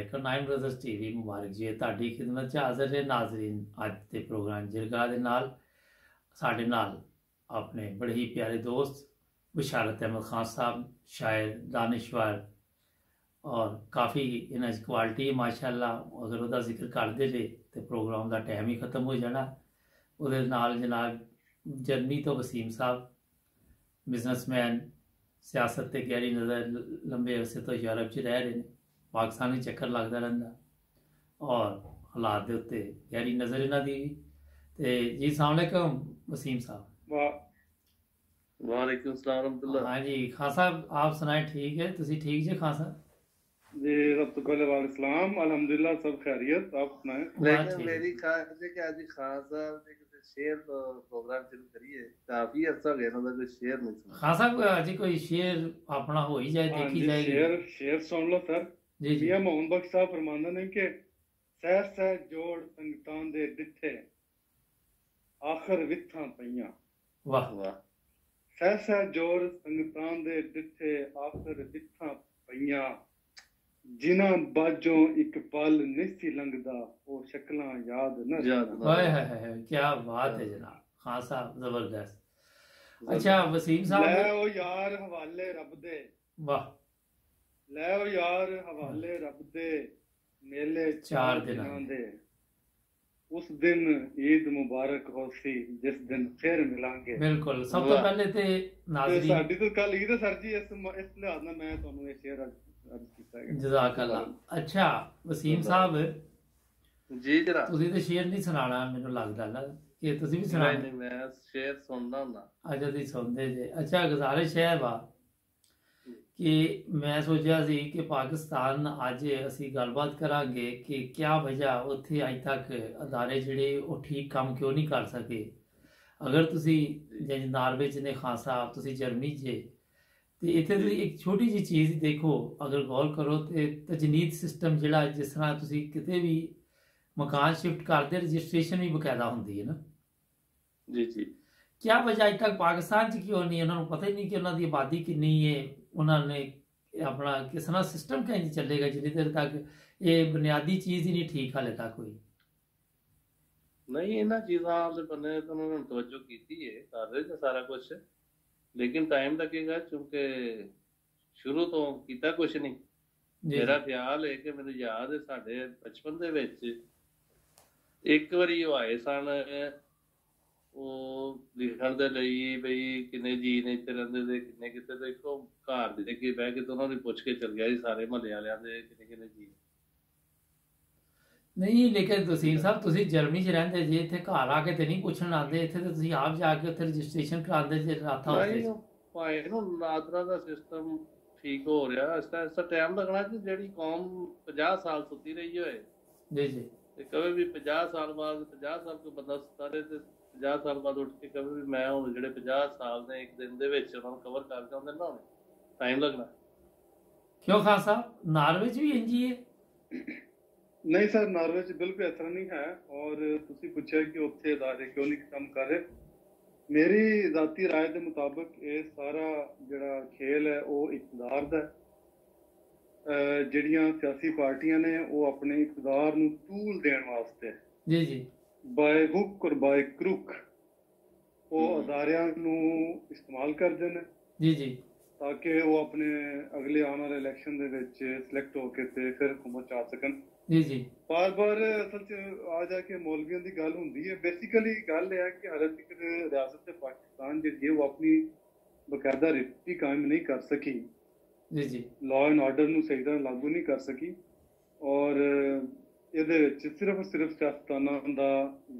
ਅਲੈਕੁਮ nine brothers TV Mubarak ji ਤੁਹਾਡੀ ਖਿਦਮਤ 'ਚ ਹਾਜ਼ਰ ਹੈ ਨਾਜ਼ਰੀਨ ਅੱਜ ਦੇ ਪ੍ਰੋਗਰਾਮ ਜਿਰਗਾ ਦੇ ਨਾਲ ਸਾਡੇ ਨਾਲ ਆਪਣੇ ਬੜੇ ਹੀ ਪਿਆਰੇ ਦੋਸਤ ਬਿਸ਼ਾਰਤ ਅਹਿਮਦ ਖਾਨ ਸਾਹਿਬ ਸ਼ਾਇਰ ਦਾਨਿਸ਼ਵਰ ਔਰ ਕਾਫੀ ਇਹਨਾਂ 'ਚ ਕੁਆਲਿਟੀ ਹੈ ਮਾਸ਼ਾਅੱਲਾ ਅਗਰ ਉਹਦਾ ਜ਼ਿਕਰ ਕਰਦੇ ਜੇ ਤੇ ਪ੍ਰੋਗਰਾਮ ਦਾ ਟਾਈਮ ਹੀ ਖਤਮ ਹੋ ਜਾਣਾ ਉਹਦੇ ਨਾਲ ਜਨਾਬ ਜਰਮਨੀ ਤੋਂ ਵਸੀਮ ਸਾਹਿਬ ਬਿਜ਼ਨਸਮੈਨ ਸਿਆਸਤ ਤੇ ਗਹਿਰੀ ਨਜ਼ਰ ਲੰਬੇ ਅਰਸੇ ਤੋਂ ਯੂਰਪ 'ਚ ਰਹਿ ਰਹੇ ਨੇ ਪਾਕਿਸਤਾਨ ਵਿੱਚ ਚੱਕਰ ਲੱਗਦਾ ਰਹਿੰਦਾ ਔਰ ਹਾਲਾਤ ਦੇ ਉੱਤੇ ਗਹਿਰੀ ਨਜ਼ਰ ਇਹਨਾਂ ਦੀ ਵੀ। ਤੇ ਜੀ ਸਲਾਮ ਅਲੈਕਮ ਵਸੀਮ ਸਾਹਿਬ वाह वालेकुम सलाम रहमतुल्लाह हाँ जी खान साहब आप सुनाए ठीक है तुसी ठीक जे खान साहब जी रब तो कल वालेकुम अल्हम्दुलिल्लाह सब खैरियत आप सुनाएं बात लेकिन ठीक है। मेरी ख्वाहिश है कि आज खान साहब ने किसी शेर तो प्रोग्राम शुरू करिए काफी अरसा हो गया ना कोई शेर नहीं सुना खान साहब जी कोई शेर अपना हो ही जाए हाँ देखी जी ਜੀ ਜੀ। ਮੋਹਨ ਬਖਸ਼ ਸਾਹਿਬ ਫਰਮਾਉਂਦੇ ਨੇ ਕਿ ਸਹਿ ਸਹਿ ਜੋੜ ਸੰਗਤਾਂ ਦੇ ਦਿੱਥੇ ਆਖਰ ਵਿਥਾਂ ਪਈਆਂ। ਵਾਹ ਵਾਹ। ਸਹਿ ਸਹਿ ਜੋੜ ਸੰਗਤਾਂ ਦੇ ਦਿੱਥੇ ਆਖਰ ਵਿਥਾਂ ਪਈਆਂ। ਜਿਨ੍ਹਾਂ ਬਾਜੋਂ ਇੱਕ ਪਲ ਨਿਸੀ ਲੰਘਦਾ ਉਹ ਸ਼ਕਲਾਂ ਯਾਦ ਨਾ ਯਾਦ ਹਾਏ ਹਾਏ ਹਾਏ ਕੀ ਬਾਤ ਹੈ ਜਨਾਬ। ਖਾਨ ਸਾਹਿਬ ਜ਼ਬਰਦਸਤ। ਅੱਛਾ ਵਸੀਮ ਸਾਹਿਬ ਲੈ ਉਹ ਯਾਰ ਹਵਾਲੇ ਰੱਬ ਦੇ। ਵਾਹ। ਲੈ ਉਹ ਯਾਰ ਹਵਾਲੇ ਰੱਬ ਦੇ ਮੇਲੇ ਚਾਰ ਦਿਨਾਂ ਦੇ ਉਸ ਦਿਨ ਈਦ ਮੁਬਾਰਕ ਹੋਸੀ ਜਿਸ ਦਿਨ ਫਿਰ ਮਿਲਾਂਗੇ ਬਿਲਕੁਲ ਸਭ ਤੋਂ ਵਾਹ। ਪਹਿਲੇ ਤੇ ਤੇ ਨਾਜ਼ਰੀਨ ਸਾਡੀ ਤਾਂ ਕੱਲ ਈਦ ਹੈ ਸਰ ਜੀ ਇਸ ਮ- ਇਸ ਲਿਹਾਜ਼ ਨਾਲ ਮੈਂ ਤੁਹਾਨੂੰ ਇਹ ਸ਼ੇਅਰ ਅਰਜ਼ ਕੀਤਾ ਹੈ ਜਜ਼ਾਕ ਅੱਲਾ ਅੱਛਾ ਵਸੀਮ ਸਾਹਿਬ जी जरा ਤੁਸੀਂ ਤੇ ਸ਼ੇਰ ਨਹੀਂ ਸੁਣਾਣਾ ਮੈਨੂੰ ਲੱਗਦਾ ਨਾ ਕਿ ਤੁਸੀਂ ਵੀ नहीं ਸੁਣਾਣਾ नहीं मैं शेर सुनना ना ਅੱਜ ਤੁਸੀਂ ਸੁਣਦੇ ਜੇ ਅੱਛਾ ਗੁਜ਼ਾਰਿਸ਼ ਹੈ ਵਾ ਕਿ ਮੈਂ ਸੋਚਿਆ ਸੀ ਕਿ ਪਾਕਿਸਤਾਨ ਅੱਜ ਅਸੀਂ ਗੱਲਬਾਤ ਕਰਾਂਗੇ ਕਿ ਕਿਆ ਵਜ੍ਹਾ ਉੱਥੇ ਅਜ ਤੱਕ ਅਦਾਰੇ ਜਿਹੜੇ ਉਹ ਠੀਕ ਕੰਮ ਕਿਉਂ ਨਹੀਂ ਕਰ ਸਕੇ। ਅਗਰ ਤੁਸੀਂ ਜਿਵੇਂ ਨਾਰਵੇ ਚ ਨੇ ਸਾਹਿਬ ਤੁਸੀਂ ਜਰਮਨੀ ਜੇ ਤੇ ਇੱਥੇ ਤੁਸੀਂ ਇੱਕ ਛੋਟੀ ਜਿਹੀ ਚੀਜ਼ ਦੇਖੋ ਅਗਰ ਗੌਰ ਕਰੋ ਤੇ ਤਜਨੀਦ ਸਿਸਟਮ ਜਿਹੜਾ ਜਿਸ ਤਰ੍ਹਾਂ ਤੁਸੀਂ ਕਿਤੇ ਵੀ ਮਕਾਨ ਸ਼ਿਫਟ ਕਰਦੇ ਰਜਿਸਟ੍ਰੇਸ਼ਨ ਵੀ ਬਕਾਇਦਾ ਹੁੰਦੀ ਹੈ ਨਾ। जी जी ਕਿਆ ਵਜ੍ਹਾ ਅਜ ਤੱਕ ਪਾਕਿਸਤਾਨ 'ਚ ਕਿਉਂ ਨਹੀਂ? ਉਹਨਾਂ ਨੂੰ ਪਤਾ ਹੀ ਨਹੀਂ ਕਿ ਉਹਨਾਂ ਦੀ ਆਬਾਦੀ ਕਿੰਨੀ ਹੈ ਉਹਨਾਂ ਨੇ ਆਪਣਾ ਕਿਸ ਤਰ੍ਹਾਂ ਸਿਸਟਮ ਕਿੰਜ ਚੱਲੇਗਾ ਜਿੰਨੀ ਦੇਰ ਤੱਕ ਇਹ ਬੁਨਿਆਦੀ ਚੀਜ਼ ਹੀ ਨਹੀਂ ਠੀਕ ਹਾਲੇ ਤੱਕ ਹੋਈ। ਨਹੀਂ ਇਹਨਾਂ ਚੀਜ਼ਾਂ ਦੇ ਬੰਨੇ ਤਾਂ ਉਹਨਾਂ ਨੇ ਤਵੱਜੋ ਕੀਤੀ ਹੈ ਕਰ ਰਹੇ ਨੇ ਸਾਰਾ ਕੁਝ ਲੇਕਿਨ ਟਾਈਮ ਲੱਗੇਗਾ ਕਿਉਂਕਿ ਸ਼ੁਰੂ ਤੋਂ ਕੀਤਾ ਕੁਝ ਨਹੀਂ। ਮੇਰਾ ਖਿਆਲ ਹੈ ਕਿ ਮੈਨੂੰ ਯਾਦ ਹੈ ਸਾਡੇ ਬਚਪਨ ਦੇ ਵਿੱਚ ਇੱਕ ਵਾਰੀ ਉਹ ਆਏ ਸਨ ਉਹ ਲਿਖਣ ਦੇ ਲਈ ਬਈ ਕਿੰਨੇ ਜੀ ਨੇ ਇੱਥੇ ਰਹਿੰਦੇ ਤੇ ਕਿੰਨੇ ਕਿਤੇ ਇੱਕੋ ਘਰ ਦੇ ਅੱਗੇ ਬਹਿ ਕੇ ਤੇ ਉਹਨਾਂ ਨੇ ਪੁੱਛ ਕੇ ਚੱਲ ਗਿਆ ਸੀ ਸਾਰੇ ਮਹੱਲੇ ਵਾਲਿਆਂ ਦੇ ਕਿੰਨੇ ਕਿੰਨੇ ਜੀ ਨਹੀਂ ਲੇਕਿਨ ਤੁਸੀਂ ਸਾਹਿਬ ਤੁਸੀਂ ਜਰਮਨੀ 'ਚ ਰਹਿੰਦੇ ਜੇ ਇੱਥੇ ਘਰ ਆ ਕੇ ਤੇ ਨਹੀਂ ਪੁੱਛਣ ਆਉਂਦੇ ਇੱਥੇ ਤੇ ਤੁਸੀਂ ਆਪ ਜਾ ਕੇ ਉੱਥੇ ਰਜਿਸਟ੍ਰੇਸ਼ਨ ਕਰਾਉਂਦੇ ਜੇ ਰਾਤਾ ਉੱਤੇ ਭਾਈ ਨੂੰ ਨਾਦਰਾ ਦਾ ਸਿਸਟਮ ਠੀਕ ਹੋ ਰਿਹਾ ਇਸ ਤਰ੍ਹਾਂ ਇਸ ਟਾਈਮ ਲੱਗਣਾ ਕਿ ਜਿਹੜੀ ਕੌਮ 50 ਸਾਲ ਸੁੱਤੀ ਰਹੀ ਹੋਏ। ਜੀ ਜੀ। ਤੇ ਕਦੇ ਵੀ 50 ਸਾਲ ਬਾਅਦ 50 ਸਾਲ ਕੋਈ ਬੰਦਾ ਸੁੱਤਾ ਰਹੇ ਤੇ 50 ਸਾਲ ਬਾਅਦ ਉੱਠ ਕੇ ਕਦੇ ਵੀ ਮੈਂ ਹੁਣ ਜਿਹੜੇ 50 ਸਾਲ ਨੇ ਇੱਕ ਦਿਨ ਦੇ ਵਿੱਚ ਉਹਨਾਂ ਨੂੰ ਕਵਰ ਕਰ ਜਾਂਦੇ ਨਾ ਟਾਈਮ ਲੱਗਣਾ ਕਿਉਂ ਖਾਨ ਸਾਹਿਬ ਨਾਰਵੇ 'ਚ ਵੀ ਇੰਜੀ ਹੈ ਨਹੀਂ ਸਰ ਨਾਰਵੇ ਚ ਬਿਲਕੁਲ ਇਸ ਤਰ੍ਹਾਂ ਨਹੀਂ ਹੈ ਔਰ ਤੁਸੀਂ ਪੁੱਛਿਆ ਕਿ ਉੱਥੇ ਅਦਾਰੇ ਕਿਉਂ ਨਹੀਂ ਕੰਮ ਕਰ ਰਹੇ ਮੇਰੀ ذاتی رائے ਦੇ ਮੁਤਾਬਕ ਇਹ ਸਾਰਾ ਜਿਹੜਾ ਖੇਲ ਹੈ ਉਹ ਇਕਤਦਾਰ ਦਾ ਹੈ। ਅਹ ਜਿਹੜੀਆਂ ਸਿਆਸੀ ਪਾਰਟੀਆਂ ਨੇ ਉਹ ਆਪਣੇ ਇਕਤਦਾਰ ਨੂੰ ਤੂਲ ਦੇਣ ਵਾਸਤੇ ਜੀ ਜੀ By hook or by crook ਉਹ। ਅਦਾਰਿਆਂ ਨੂੰ ਇਸਤੇਮਾਲ ਕਰਦੇ ਨੇ। ਜੀ ਜੀ। ਤਾਂ ਕਿ ਉਹ ਆਪਣੇ ਅਗਲੇ ਆਉਣ ਵਾਲੇ ਇਲੈਕਸ਼ਨ ਦੇ ਵਿੱਚ ਸਿਲੈਕਟ ਹੋ ਕੇ ਤੇ ਫਿਰ ਹੁਕੂਮਤ ਚਾ ਸਕਣ। ਜੀ ਜੀ। ਬਾਰ ਬਾਰ ਅਸਲ ਚ ਆ ਜਾ ਕੇ ਮੌਲਵੀਆਂ ਦੀ ਗੱਲ ਹੁੰਦੀ ਹੈ। ਬੇਸਿਕਲੀ ਗੱਲ ਇਹ ਹੈ ਕਿ ਹਾਲੇ ਤੱਕ ਰਿਆਸਤ ਤੇ ਪਾਕਿਸਤਾਨ ਜਿਹੜੀ ਉਹ ਆਪਣੀ ਬਕਾਇਦਾ ਰੀਤੀ ਕਾਇਮ ਨਹੀਂ ਕਰ ਸਕੀ। ਜੀ ਜੀ। ਲਾਅ ਐਂਡ ਆਰਡਰ ਨੂੰ ਸਹੀ ਤਰ੍ਹਾਂ ਲਾਗੂ ਨਹੀਂ ਕਰ ਸਕੀ। ਔਰ ਇਹਦੇ ਵਿੱਚ ਸਿਰਫ ਸਿਰਫ ਸਿਆਸਤਦਾਨਾਂ ਦਾ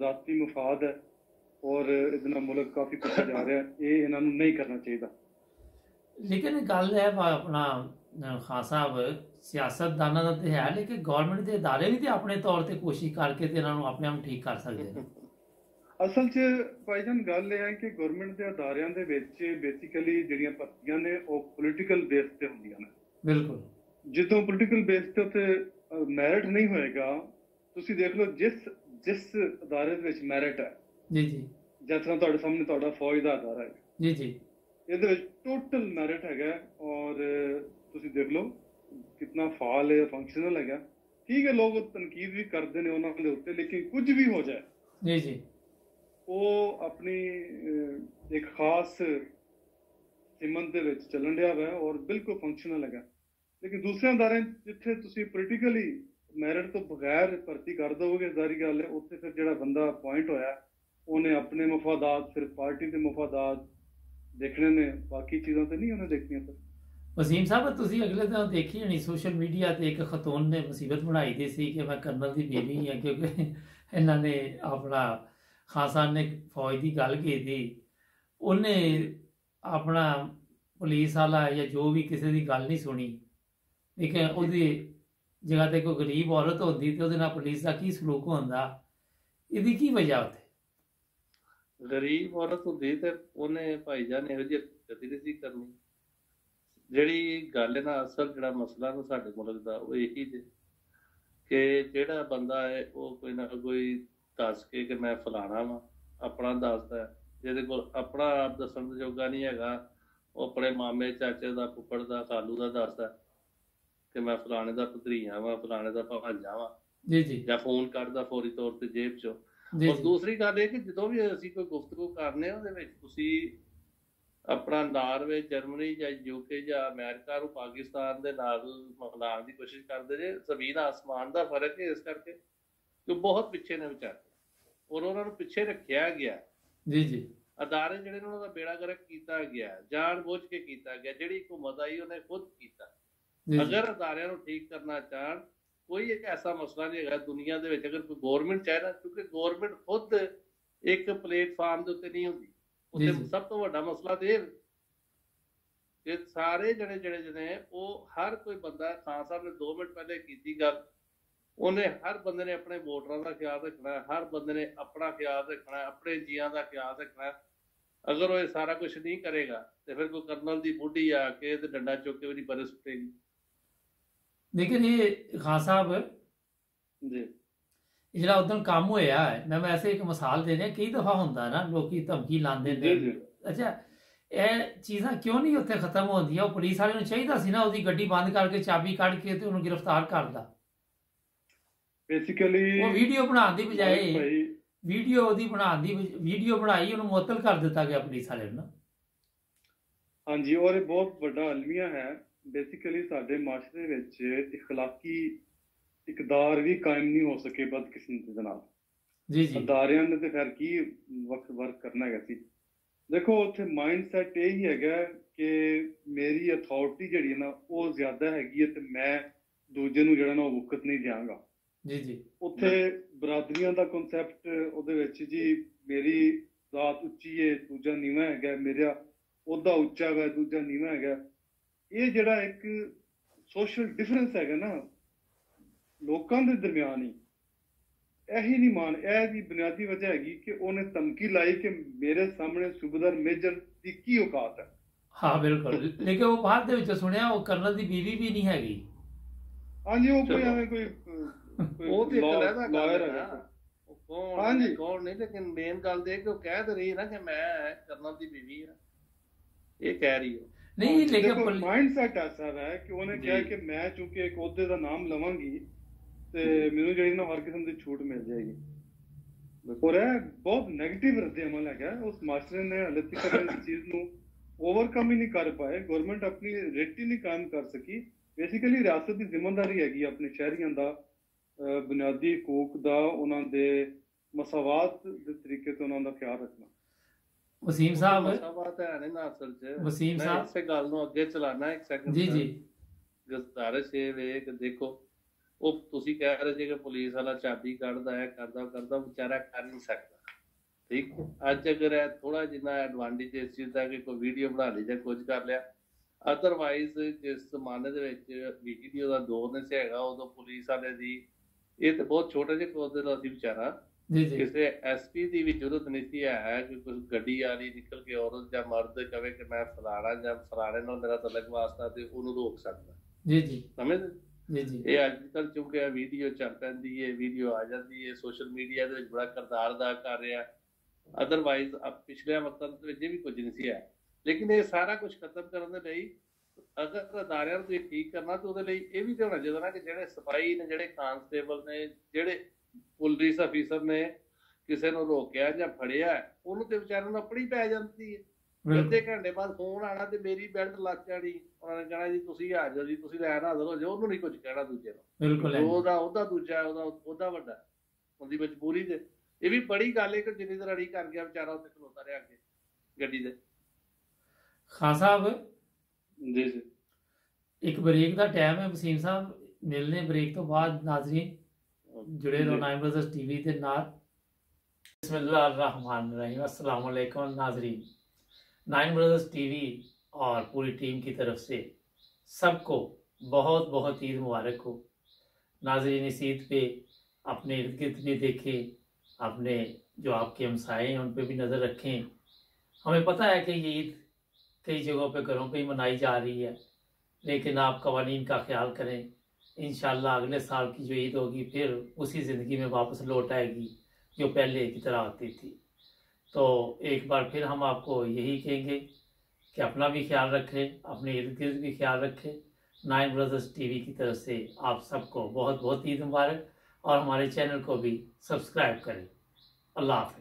ذاتی ਮਫਾਦ ਹੈ ਔਰ ਇਹਦੇ ਨਾਲ ਮੁਲਕ ਕਾਫੀ ਪਿੱਛੇ ਜਾ ਰਿਹਾ ਹੈ ਇਹ ਇਹਨਾਂ ਨੂੰ ਨਹੀਂ ਕਰਨਾ ਚਾਹੀਦਾ ਲੇਕਿਨ ਗੱਲ ਹੈ ਵਾ ਆਪਣਾ ਅ, ਖਾਨ ਸਾਹਿਬ ਸਿਆਸਤਦਾਨਾਂ ਦਾ ਤੇ ਹੈ ਲੇਕਿਨ ਗਵਰਨਮੈਂਟ ਦੇ ادارے ਵੀ ਤੇ ਆਪਣੇ ਤੌਰ ਤੇ ਕੋਸ਼ਿਸ਼ ਕਰਕੇ ਤੇ ਇਹਨਾਂ ਨੂੰ ਆਪਣੇ ਆਪ ਨੂੰ ਠੀਕ ਕਰ ਸਕਦੇ ਨੇ ਅਸਲ 'ਚ ਭਾਈਜਾਨ ਗੱਲ ਇਹ ਹੈ ਕਿ ਗਵਰਨਮੈਂਟ ਦੇ ਅਦਾਰਿਆਂ ਦੇ ਵਿੱਚ ਬੇਸਿਕਲੀ ਜਿਹੜੀਆਂ ਭਰਤੀਆਂ ਨੇ ਉਹ ਪੋਲੀਟੀਕਲ ਬੇਸ ਤੇ ਹੁੰਦੀਆਂ ਨੇ ਬਿਲਕੁਲ ਜਦੋਂ ਪੋਲੀਟੀਕਲ ਬੇਸ ਤੇ ਉੱਤੇ ਮੈਰਿਟ ਨਹੀਂ ਹੋਏਗਾ ਤੁਸੀਂ ਦੇਖ ਲਓ ਜਿਸ ਜਿਸ ਅਦਾਰੇ ਦੇ ਵਿੱਚ ਮੈਰਿਟ ਹੈ ਜੀ ਜੀ। ਜਿਸ ਤਰ੍ਹਾਂ ਤੁਹਾਡੇ ਸਾਹਮਣੇ ਤੁਹਾਡਾ ਫੌਜ ਦਾ ਅਦਾਰਾ ਹੈ। ਜੀ ਜੀ। ਇਹਦੇ ਵਿੱਚ ਟੋਟਲ ਮੈਰਿਟ ਹੈਗਾ ਔਰ ਤੁਸੀਂ ਦੇਖ ਲਓ ਕਿੰਨਾ ਫਾਲ ਹੈ ਫੰਕਸ਼ਨਲ ਹੈਗਾ। ਠੀਕ ਹੈ ਲੋਕ ਤਨਕੀਦ ਵੀ ਕਰਦੇ ਨੇ ਉਹਨਾਂ ਦੇ ਉੱਤੇ ਲੇਕਿਨ ਕੁਝ ਵੀ ਹੋ ਜਾਏ ਜੀ ਜੀ। ਉਹ ਆਪਣੀ ਇੱਕ ਖਾਸ ਸਿਮਨ ਦੇ ਵਿੱਚ ਚੱਲਣ ਰਿਹਾ ਹੈ ਔਰ ਬਿਲਕੁਲ ਫੰਕਸ਼ਨਲ ਹੈਗਾ। ਲੇਕਿਨ ਦੂਸਰੇ ਅਦਾਰਿਆਂ ਜਿੱਥੇ ਤੁਸੀਂ ਪੋਲੀਟੀਕਲੀ ਮੈਰਿਟ ਤੋਂ ਬਗੈਰ ਭਰਤੀ ਕਰ ਦੋਗੇ, ਜ਼ਾਰੀ ਗੱਲ ਹੈ, ਉੱਥੇ ਫਿਰ ਜਿਹੜਾ ਬੰਦਾ ਪੁਆਇੰਟ ਹੋਇਆ, ਉਹਨੇ ਆਪਣੇ ਮਫਾਦਾਤ, ਫਿਰ ਪਾਰਟੀ ਦੇ ਮਫਾਦਾਤ ਦੇਖਣੇ ਨੇ, ਬਾਕੀ ਚੀਜ਼ਾਂ ਤੇ ਨਹੀਂ ਉਹਨੇ ਦੇਖਣੀਆਂ ਫਿਰ। ਵਸੀਮ ਸਾਹਿਬ, ਤੁਸੀਂ ਅਗਲੇ ਦਿਨ ਦੇਖੀ ਹੋਣੀ ਸੋਸ਼ਲ ਮੀਡੀਆ ਤੇ ਇੱਕ ਖਤੂਨ ਨੇ ਮੁਸੀਬਤ ਬਣਾਈ ਦੀ ਸੀ ਕਿ ਮੈਂ ਕਰਨਲ ਦੀ ਬੀਵੀ ਹਾਂ ਕਿਉਂਕਿ ਇਹਨਾਂ ਨੇ ਆਪਣਾ ਖਾਨ ਨੇ ਫੌਜ ਦੀ ਗੱਲ ਕੀਤੀ। ਉਹਨੇ ਆਪਣਾ ਪੁਲਿਸ ਵਾਲਾ ਜਾਂ ਜੋ ਵੀ ਕਿਸੇ ਦੀ ਗੱਲ ਨਹੀਂ ਸੁਣੀ। ਲੇਕਿਨ ਉਹਦੀ ਜਗ੍ਹਾ ਤੇ ਕੋਈ ਗਰੀਬ ਔਰਤ ਹੁੰਦੀ ਤੇ ਉਹਦੇ ਨਾਲ ਪੁਲਿਸ ਦਾ ਕੀ ਸਲੂਕ ਹੁੰਦਾ ਇਹਦੀ ਕੀ ਵਜ੍ਹਾ ਉੱਥੇ? ਗਰੀਬ ਔਰਤ ਹੁੰਦੀ ਤੇ ਉਹਨੇ ਭਾਈਜਾਨ ਇਹੋ ਜਿਹੀ ਕਦੀ ਨਹੀਂ ਸੀ ਕਰਨੀ। ਜਿਹੜੀ ਗੱਲ ਨਾ ਅਸਲ ਜਿਹੜਾ ਮਸਲਾ ਨਾ ਸਾਡੇ ਮੁਲਕ ਦਾ ਉਹ ਇਹੀ ਜੇ ਕਿ ਜਿਹੜਾ ਬੰਦਾ ਹੈ ਉਹ ਕੋਈ ਨਾ ਕੋਈ ਦੱਸ ਕੇ ਕਿ ਮੈਂ ਫਲਾਣਾ ਵਾਂ ਆਪਣਾ ਦੱਸਦਾ। ਜਿਹਦੇ ਕੋਲ ਆਪਣਾ ਆਪ ਦੱਸਣ ਦਾ ਜੋਗਾ ਨਹੀਂ ਹੈਗਾ ਉਹ ਆਪਣੇ ਮਾਮੇ ਚਾਚੇ ਦਾ ਫੁੱਫੜ ਦਾ ਖਾਲੂ ਦਾ ਦੱਸਦਾ ਕਿ ਮੈਂ ਫਲਾਣੇ ਦਾ ਭਤਰੀਆ ਵਾਂ ਫਲਾਣੇ ਦਾ ਭਾਂਜਾ ਵਾਂ। ਜੀ ਜੀ। ਜਾਂ ਫੋਨ ਕੱਢਦਾ ਫੌਰੀ ਤੌਰ ਤੇ ਜੇਬ 'ਚੋਂ। ਔਰ ਦੂਸਰੀ ਗੱਲ ਇਹ ਕਿ ਜਦੋਂ ਵੀ ਅਸੀਂ ਕੋਈ ਗੁਫ਼ਤਗੂ ਕਰਨੇ ਉਹਦੇ ਵਿੱਚ ਤੁਸੀਂ ਆਪਣਾ ਨਾਰਵੇ ਜਰਮਨੀ ਜਾਂ ਯੂਕੇ ਜਾਂ ਅਮਰੀਕਾ ਨੂੰ ਪਾਕਿਸਤਾਨ ਦੇ ਨਾਲ ਮਿਲਾਉਣ ਦੀ ਕੋਸ਼ਿਸ਼ ਕਰਦੇ ਜੇ ਜ਼ਮੀਨ ਆਸਮਾਨ ਦਾ ਫ਼ਰਕ ਹੈ ਇਸ ਕਰਕੇ ਕਿ ਬਹੁਤ ਪਿੱਛੇ ਨੇ ਵਿਚਾਰੇ। ਔਰ ਉਹਨਾਂ ਨੂੰ ਪਿੱਛੇ ਰੱਖਿਆ ਗਿਆ। ਜੀ ਜੀ। ਅਦਾਰੇ ਜਿਹੜੇ ਉਹਨਾਂ ਦਾ ਬੇੜਾ ਗਰਕ ਕੀਤਾ ਗਿਆ ਜਾਣ ਬੁੱਝ ਕੇ ਕੀਤਾ ਗਿਆ ਜਿਹੜੀ ਹਕੂਮਤ ਆਈ ਉਹਨੇ ਖੁਦ ਕੀਤਾ। ਅਗਰ ਅਦਾਰਿਆਂ ਨੂੰ ਠੀਕ ਕਰਨਾ ਚਾਹਣ ਕੋਈ ਇੱਕ ਐਸਾ ਮਸਲਾ ਨਹੀਂ ਹੈਗਾ ਦੁਨੀਆ ਦੇ ਵਿੱਚ ਅਗਰ ਕੋਈ ਗਵਰਨਮੈਂਟ ਚਾਹੇ ਨਾ ਕਿਉਂਕਿ ਗਵਰਨਮੈਂਟ ਖੁਦ ਇੱਕ ਪਲੇਟਫਾਰਮ ਦੇ ਉੱਤੇ ਨਹੀਂ ਹੁੰਦੀ ਜੀ। ਸਭ ਤੋਂ ਵੱਡਾ ਮਸਲਾ ਤੇ ਕਿ ਸਾਰੇ ਜਿਹੜੇ ਜਿਹੜੇ ਜਿਹੜੇ ਉਹ ਹਰ ਕੋਈ ਬੰਦਾ ਖਾਨ ਸਾਹਿਬ ਨੇ 2 ਮਿੰਟ ਪਹਿਲੇ ਕੀਤੀ ਗੱਲ ਉਹਨੇ ਹਰ ਬੰਦੇ ਨੇ ਆਪਣੇ ਵੋਟਰਾਂ ਦਾ ਖਿਆਲ ਰੱਖਣਾ ਹੈ, ਹਰ ਬੰਦੇ ਨੇ ਆਪਣਾ ਖਿਆਲ ਰੱਖਣਾ ਹੈ, ਆਪਣੇ ਜੀਆਂ ਦਾ ਖਿਆਲ ਰੱਖਣਾ। ਅਗਰ ਉਹ ਇਹ ਸਾਰਾ ਕੁਝ ਨਹੀਂ ਕਰੇਗਾ ਤੇ ਫਿਰ ਕੋਈ ਕਰਨਲ ਦੀ ਬੁੱਢੀ ਆ ਕੇ ਤੇ ਡੰਡਾ ਚੁੱਕ ਕੇ ਵੀ ਨਹੀਂ ਪਰੇ ਇਹ ਖਾਨ ਸਾਹਿਬ ਜੀ। ਇਹ ਜਿਹੜਾ ਉਦੋਂ ਕੰਮ ਹੋਇਆ ਹੈ ਮੈਂ ਵੈਸੇ ਇੱਕ ਮਿਸਾਲ ਦੇ ਰਿਹਾ ਕਈ ਦਫਾ ਹੁੰਦਾ ਨਾ ਲੋਕੀ ਧਮਕੀ ਲਾਉਂਦੇ ਨੇ। ਅੱਛਾ ਇਹ ਚੀਜ਼ਾਂ ਕਿਉਂ ਨਹੀਂ ਉੱਥੇ ਖਤਮ ਹੁੰਦੀਆਂ? ਉਹ ਪੁਲਿਸ ਵਾਲੇ ਨੂੰ ਚਾਹੀਦਾ ਸੀ ਨਾ ਉਹਦੀ ਗੱਡੀ ਬੰਦ ਕਰਕੇ ਚਾਬੀ ਕੱਢ ਕੇ ਤੇ ਉਹਨੂੰ ਗ੍ਰਿਫਤਾਰ ਕਰਦਾ ਬੇਸਿਕਲੀ ਉਹ ਵੀਡੀਓ ਬਣਾਉਣ ਦੀ ਬਜਾਏ ਵੀਡੀਓ ਉਹਦੀ ਬਣਾਉਣ ਦੀ ਵੀਡੀਓ ਬਣਾਈ ਉਹਨੂੰ ਮੁਅੱਤਲ ਕਰ ਦਿੱਤਾ ਗਿਆ ਪੁਲਿਸ ਵਾਲੇ ਨੂੰ। ਨਾ। ਹਾਂਜੀ ਔਰ ਇਹ ਬਹੁਤ ਵੱਡਾ ਅਲਮੀਆ ਹੈ। ਬੇਸਿਕਲੀ ਸਾਡੇ ਮਾਸ਼ਰੇ ਵਿੱਚ اخلاقی ਇਕਦਾਰ ਵੀ ਕਾਇਮ ਨਹੀਂ ਹੋ ਸਕੇ ਬਦਕਿਸਮਤੀ ਦੇ ਨਾਲ ਜੀ ਜੀ ਅਦਾਰਿਆਂ ਨੇ ਤੇ ਫਿਰ ਕੀ ਵਕਤ ਵਰਕ ਕਰਨਾ ਹੈਗਾ ਸੀ ਦੇਖੋ ਉੱਥੇ ਮਾਈਂਡ ਸੈਟ ਇਹ ਹੀ ਹੈਗਾ ਕਿ ਮੇਰੀ ਅਥਾਰਟੀ ਜਿਹੜੀ ਹੈ ਨਾ ਉਹ ਜ਼ਿਆਦਾ ਹੈਗੀ ਹੈ ਤੇ ਮੈਂ ਦੂਜੇ ਨੂੰ ਜਿਹੜਾ ਨਾ ਉਹ ਵਕਤ ਨਹੀਂ ਦਿਆਂਗਾ ਜੀ ਜੀ ਉੱਥੇ ਬਰਾਦਰੀਆਂ ਦਾ ਕਨਸੈਪਟ ਉਹਦੇ ਵਿੱਚ ਜੀ ਮੇਰੀ ਜ਼ਾਤ ਉੱਚੀ ਹੈ ਦੂਜਾ ਨੀਵਾਂ ਹੈਗਾ ਮੇਰਾ ਉਹਦਾ ਉੱਚਾ ਹੈ ਦੂਜਾ ਨੀਵਾਂ ਹੈਗਾ ਇਹ ਜਿਹੜਾ ਇੱਕ ਸੋਸ਼ਲ ਡਿਫਰੈਂਸ ਹੈਗਾ ਨਾ ਲੋਕਾਂ ਦੇ ਦਰਮਿਆਨ ਹੀ ਇਹੀ ਨਹੀਂ ਮਾਨ ਇਹ ਦੀ ਬੁਨਿਆਦੀ ਵਜ੍ਹਾ ਹੈਗੀ ਕਿ ਉਹਨੇ ਧਮਕੀ ਲਾਈ ਕਿ ਮੇਰੇ ਸਾਹਮਣੇ ਸੂਬੇਦਾਰ ਮੇਜਰ ਦੀ ਕੀ ਔਕਾਤ ਹੈ। ਹਾਂ ਬਿਲਕੁਲ। ਲੇਕਿਨ ਉਹ ਬਾਅਦ ਦੇ ਵਿੱਚ ਸੁਣਿਆ ਉਹ ਕਰਨਲ ਦੀ ਬੀਵੀ ਵੀ ਨਹੀਂ ਹੈਗੀ। ਹਾਂਜੀ ਉਹ ਕੋਈ। ਐਵੇਂ ਕੋਈ ਉਹ ਤੇ ਇੱਕ lawyer ਗੱਲ ਹੈ ਕੌਣ ਹਾਂਜੀ। ਹੈ ਕੌਣ ਨਹੀਂ ਲੇਕਿਨ ਮੇਨ ਗੱਲ ਇਹ ਕਿ ਉਹ ਕਹਿ ਤੇ ਰਹੀ ਨਾ ਕਿ ਮੈਂ ਕਰਨਲ ਦੀ ਬੀਵੀ ਆ ਇਹ ਕਹਿ ਰਹੀ ਹੈ। ਨਹੀਂ ਲੇਕਿਨ ਮਾਈਂਡ ਸੈਟ ਐਸਾ ਹੈ ਕਿ ਉਹਨੇ। ਕਿਹਾ ਕਿ ਮੈਂ ਚੂੰਕਿ ਇੱਕ ਅਹੁਦੇ ਦਾ ਨਾਮ ਲਵਾਂਗੀ ਤੇ ਮੈਨੂੰ ਜਿਹੜੀ ਨਾ ਹਰ ਕਿਸਮ ਦੀ ਛੂਟ ਮਿਲ ਜਾਏਗੀ। ਔਰ ਇਹ ਬਹੁਤ 네ਗੇਟਿਵ ਰੱਦੇ ਅਮਲ ਹੈਗਾ। ਉਸ ਮਾਸਟਰ ਨੇ ਹਾਲੇ ਤੱਕ ਇਸ ਚੀਜ਼ ਨੂੰ ਓਵਰਕਮ ਹੀ ਨਹੀਂ ਕਰ ਪਾਏ। ਗਵਰਨਮੈਂਟ ਆਪਣੀ ਰੇਟ ਹੀ ਨਹੀਂ ਕਾਇਮ ਕਰ ਸਕੀ। ਬੇਸਿਕਲੀ ਰਿਆਸਤ ਦੀ ਜ਼ਿੰਮੇਵਾਰੀ ਹੈਗੀ ਆਪਣੇ ਸ਼ਹਿਰੀਆਂ ਦਾ ਬੁਨਿਆਦੀ ਹਕੂਕ ਦਾ ਉਹਨਾਂ ਦੇ ਮਸਾਵਾਤ ਦੇ ਤਰੀਕੇ ਤੋਂ ਉਹਨਾਂ ਦਾ ਖਿਆਲ ਰੱਖਣਾ। ਵਸੀਮ ਸਾਹਿਬ। ਸਵਾਤ ਹੈ ਨਹੀਂ ਨਾ ਅਸਲ ਚ। ਵਸੀਮ ਸਾਹਿਬ। ਇਸੇ ਗੱਲ ਨੂੰ ਅੱਗੇ ਚਲਾਣਾ ਇੱਕ ਸੈਕਿੰਡ ਜੀ ਜੀ। ਗਸਤਾਰਸ਼ ਇਹ ਵੇ ਕਿ ਦੇਖੋ। ਉਹ ਤੁਸੀਂ ਕਹਿ ਰਹੇ ਸੀ ਕਿ ਪੁਲਿਸ ਵਾਲਾ ਚਾਬੀ ਕੱਢਦਾ ਹੈ ਕਰਦਾ ਕਰਦਾ ਵਿਚਾਰਾ ਕਰ ਨਹੀਂ ਸਕਦਾ। ਠੀਕ? ਅੱਜ ਅਗਰ ਇਹ ਥੋੜਾ ਜਿੰਨਾ ਐਡਵਾਂਟੇਜ ਇਸ ਚੀਜ਼ ਦਾ ਕਿ ਕੋਈ ਵੀਡੀਓ ਬਣਾ ਲਈ ਜਾਂ ਕੁਝ ਕਰ ਲਿਆ। ਅਦਰਵਾਈਜ਼ ਜਿਸ ਜ਼ਮਾਨੇ ਦੇ ਵਿੱਚ ਵੀਡੀਓ ਦਾ ਦੌਰ ਨਹੀਂ ਸੀ ਹੈਗਾ ਉਦੋਂ ਪੁਲਿਸ ਵਾਲੇ ਦੀ ਇਹ ਤੇ ਬਹੁਤ ਛੋਟੇ ਜਿਹੇ ਕੋਦੇ ਦਾ ਸੀ ਵਿਚਾਰਾ। ਜੀ ਜੀ। ਕਿਸੇ ਐਸਪੀ ਦੀ ਵੀ ਜ਼ਰੂਰਤ ਨਹੀਂ ਸੀ ਹੈ ਕਿ ਕੋਈ ਗੱਡੀ ਵਾਲੀ ਨਿਕਲ ਕੇ ਔਰਤ ਜਾਂ ਮਰਦ ਕਵੇ ਕਿ ਮੈਂ ਫਲਾਣਾ ਜਾਂ ਫਲਾਣੇ ਨਾਲ ਮੇਰਾ ਤਲਕ ਵਾਸਤਾ ਤੇ ਉਹਨੂੰ ਰੋਕ ਸਕਦਾ। ਜੀ ਜੀ। ਸਮਝਦੇ? ਜੀ ਜੀ। ਇਹ ਅੱਜ ਕੱਲ ਚੁੱਕਿਆ ਵੀਡੀਓ ਚੱਲ ਪੈਂਦੀ ਹੈ ਵੀਡੀਓ ਆ ਜਾਂਦੀ ਹੈ ਸੋਸ਼ਲ ਮੀਡੀਆ ਦੇ ਵਿੱਚ ਬੜਾ ਕਰਤਾਰ ਦਾ ਕਰ ਰਿਹਾ। ਅਦਰਵਾਈਜ਼ ਅਬ ਪਿਛਲੇ ਵਕਤਾਂ ਦੇ ਵਿੱਚ ਵੀ ਕੁਝ ਨਹੀਂ ਸੀ ਹੈ। ਲੇਕਿਨ ਇਹ ਸਾਰਾ ਕੁਝ ਖਤਮ ਕਰਨ ਦੇ ਲਈ ਅਗਰ ਅਦਾਰਿਆਂ ਨੂੰ ਠੀਕ ਕਰਨਾ ਤੇ ਉਹਦੇ ਲਈ ਇਹ ਵੀ ਤੇ ਹੋਣਾ ਚਾਹੀਦਾ ਨਾ ਕਿ ਜਿਹੜੇ ਸਿਪਾਹੀ ਨੇ ਜਿਹੜੇ ਕਾਂਸਟੇਬਲ ਨੇ ਜਿਹੜੇ ਪੁਲਿਸ ਅਫੀਸਰ ਨੇ ਕਿਸੇ ਨੂੰ ਰੋਕਿਆ ਜਾਂ ਫੜਿਆ ਉਹਨੂੰ ਤੇ ਵਿਚਾਰਿਆਂ ਨੂੰ ਆਪਣੀ ਪੈ ਜਾਂਦੀ ਹੈ। ਅੱਧੇ ਘੰਟੇ ਬਾਅਦ ਫੋਨ ਆਣਾ ਤੇ ਮੇਰੀ ਬੈਲਟ ਲੱਗ ਜਾਣੀ। ਉਹਨਾਂ ਨੇ ਕਹਿਣਾ ਜੀ ਤੁਸੀਂ ਆ ਜਾਓ ਜੀ ਤੁਸੀਂ ਲੈਣ ਹਾਜ਼ਰ ਹੋ ਜਾਓ ਉਹਨੂੰ ਨਹੀਂ ਕੁਝ ਕਹਿਣਾ ਦੂਜੇ ਨੂੰ। ਬਿਲਕੁਲ। ਉਹਦਾ ਉਹਦਾ ਦੂਜਾ ਉਹਦਾ ਉਹਦਾ ਵੱਡਾ ਉਹਦੀ ਮਜਬੂਰੀ ਦੇ ਇਹ ਵੀ ਬੜੀ ਗੱਲ ਹੈ ਕਿ ਜਿੰਨੀ ਦੇਰ ਅੜੀ ਕਰ ਗਿਆ ਵਿਚਾਰਾ ਉੱਥੇ ਖਲੋਤਾ ਰਿਹਾ ਅੱਗੇ ਗੱਡੀ ਦੇ ਖਾਨ ਸਾਹਿਬ? ਜੀ ਜੀ। ਇੱਕ ਬ੍ਰੇਕ ਦਾ ਟਾਈਮ ਹੈ ਵਸੀਮ ਸਾਹਿਬ ਮਿਲਨੇ ਬ੍ਰੇਕ ਤੋਂ ਬਾਅਦ। ਨਾਜ਼ਰੀਨ जुड़े रहो नाइन ब्रदर्स टीवी के नाल। बिस्मिल्लाहिर्रहमानिर्रहीम अस्सलाम वालेकुम नाजरीन। नाइन ब्रदर्स टीवी और पूरी टीम की तरफ़ से सबको बहुत बहुत ईद मुबारक हो। नाजरीन इस ईद पे अपने इर्द गिर्द भी देखें अपने जो आपके हमसाए हैं उन पर भी नज़र रखें। हमें पता है कि ये ईद कई जगहों पे घरों पे ही मनाई जा रही है लेकिन आप कवानीन का ख्याल करें इन अगले साल की जो ईद होगी, फिर उसी ज़िंदगी में वापस लौट आएगी, जो पहले की तरह आती थी। तो एक बार फिर हम आपको यही कहेंगे कि अपना भी ख्याल रखें, अपने इर्द गिर्द भी ख्याल रखें। नाइन ब्रदर्स टीवी की तरफ़ से आप सबको बहुत बहुत ईद मुबारक और हमारे चैनल को भी सब्सक्राइब करें। अल्लाह हाफ़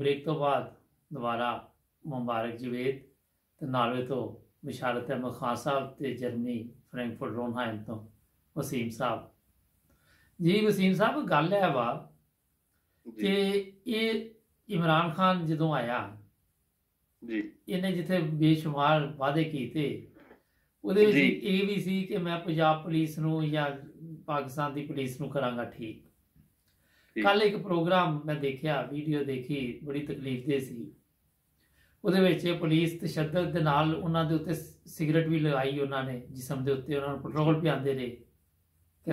ब्रेक तो बाद दोबारा ਮੁਬਾਰਕ ਜਵੇਦ ਤੇ ਨਾਲੇ ਤੋਂ ਬਿਸ਼ਾਰਤ ਅਹਿਮਦ ਖਾਨ ਸਾਹਿਬ ਤੇ ਜਰਮਨੀ ਫਰੈਂਕਫਰਟ ਰੋਨਹਾਈਮ ਤੋਂ ਵਸੀਮ ਸਾਹਿਬ। ਜੀ ਵਸੀਮ ਸਾਹਿਬ ਗੱਲ ਹੈ ਵਾ ਕਿ ਇਹ ਇਮਰਾਨ ਖਾਨ ਜਦੋਂ ਆਇਆ ਜੀ। ਇਹਨੇ ਜਿੱਥੇ ਬੇਸ਼ੁਮਾਰ ਵਾਅਦੇ ਕੀਤੇ ਉਹਦੇ ਵਿੱਚ। ਇਹ ਵੀ ਸੀ ਕਿ ਮੈਂ ਪੰਜਾਬ ਪੁਲਿਸ ਨੂੰ ਜਾਂ ਪਾਕਿਸਤਾਨ ਦੀ ਪੁਲਿਸ ਨੂੰ ਕਰਾਂਗਾ ਠੀਕ। ਕੱਲ ਇੱਕ ਪ੍ਰੋਗਰਾਮ ਮੈਂ ਦੇਖਿਆ ਵੀਡੀਓ ਦੇਖੀ ਬੜੀ ਤਕਲੀਫ ਦੇ ਸੀ। ਉਹਦੇ ਵਿੱਚ ਪੁਲਿਸ ਤਸ਼ੱਦਦ ਦੇ ਨਾਲ ਉਹਨਾਂ ਦੇ ਉੱਤੇ ਸਿਗਰਟ ਵੀ ਲਗਾਈ ਉਹਨਾਂ ਨੇ ਜਿਸਮ ਦੇ ਉੱਤੇ ਉਹਨਾਂ ਨੂੰ ਪੈਟਰੋਲ ਪਿਆਉਂਦੇ ਰਹੇ।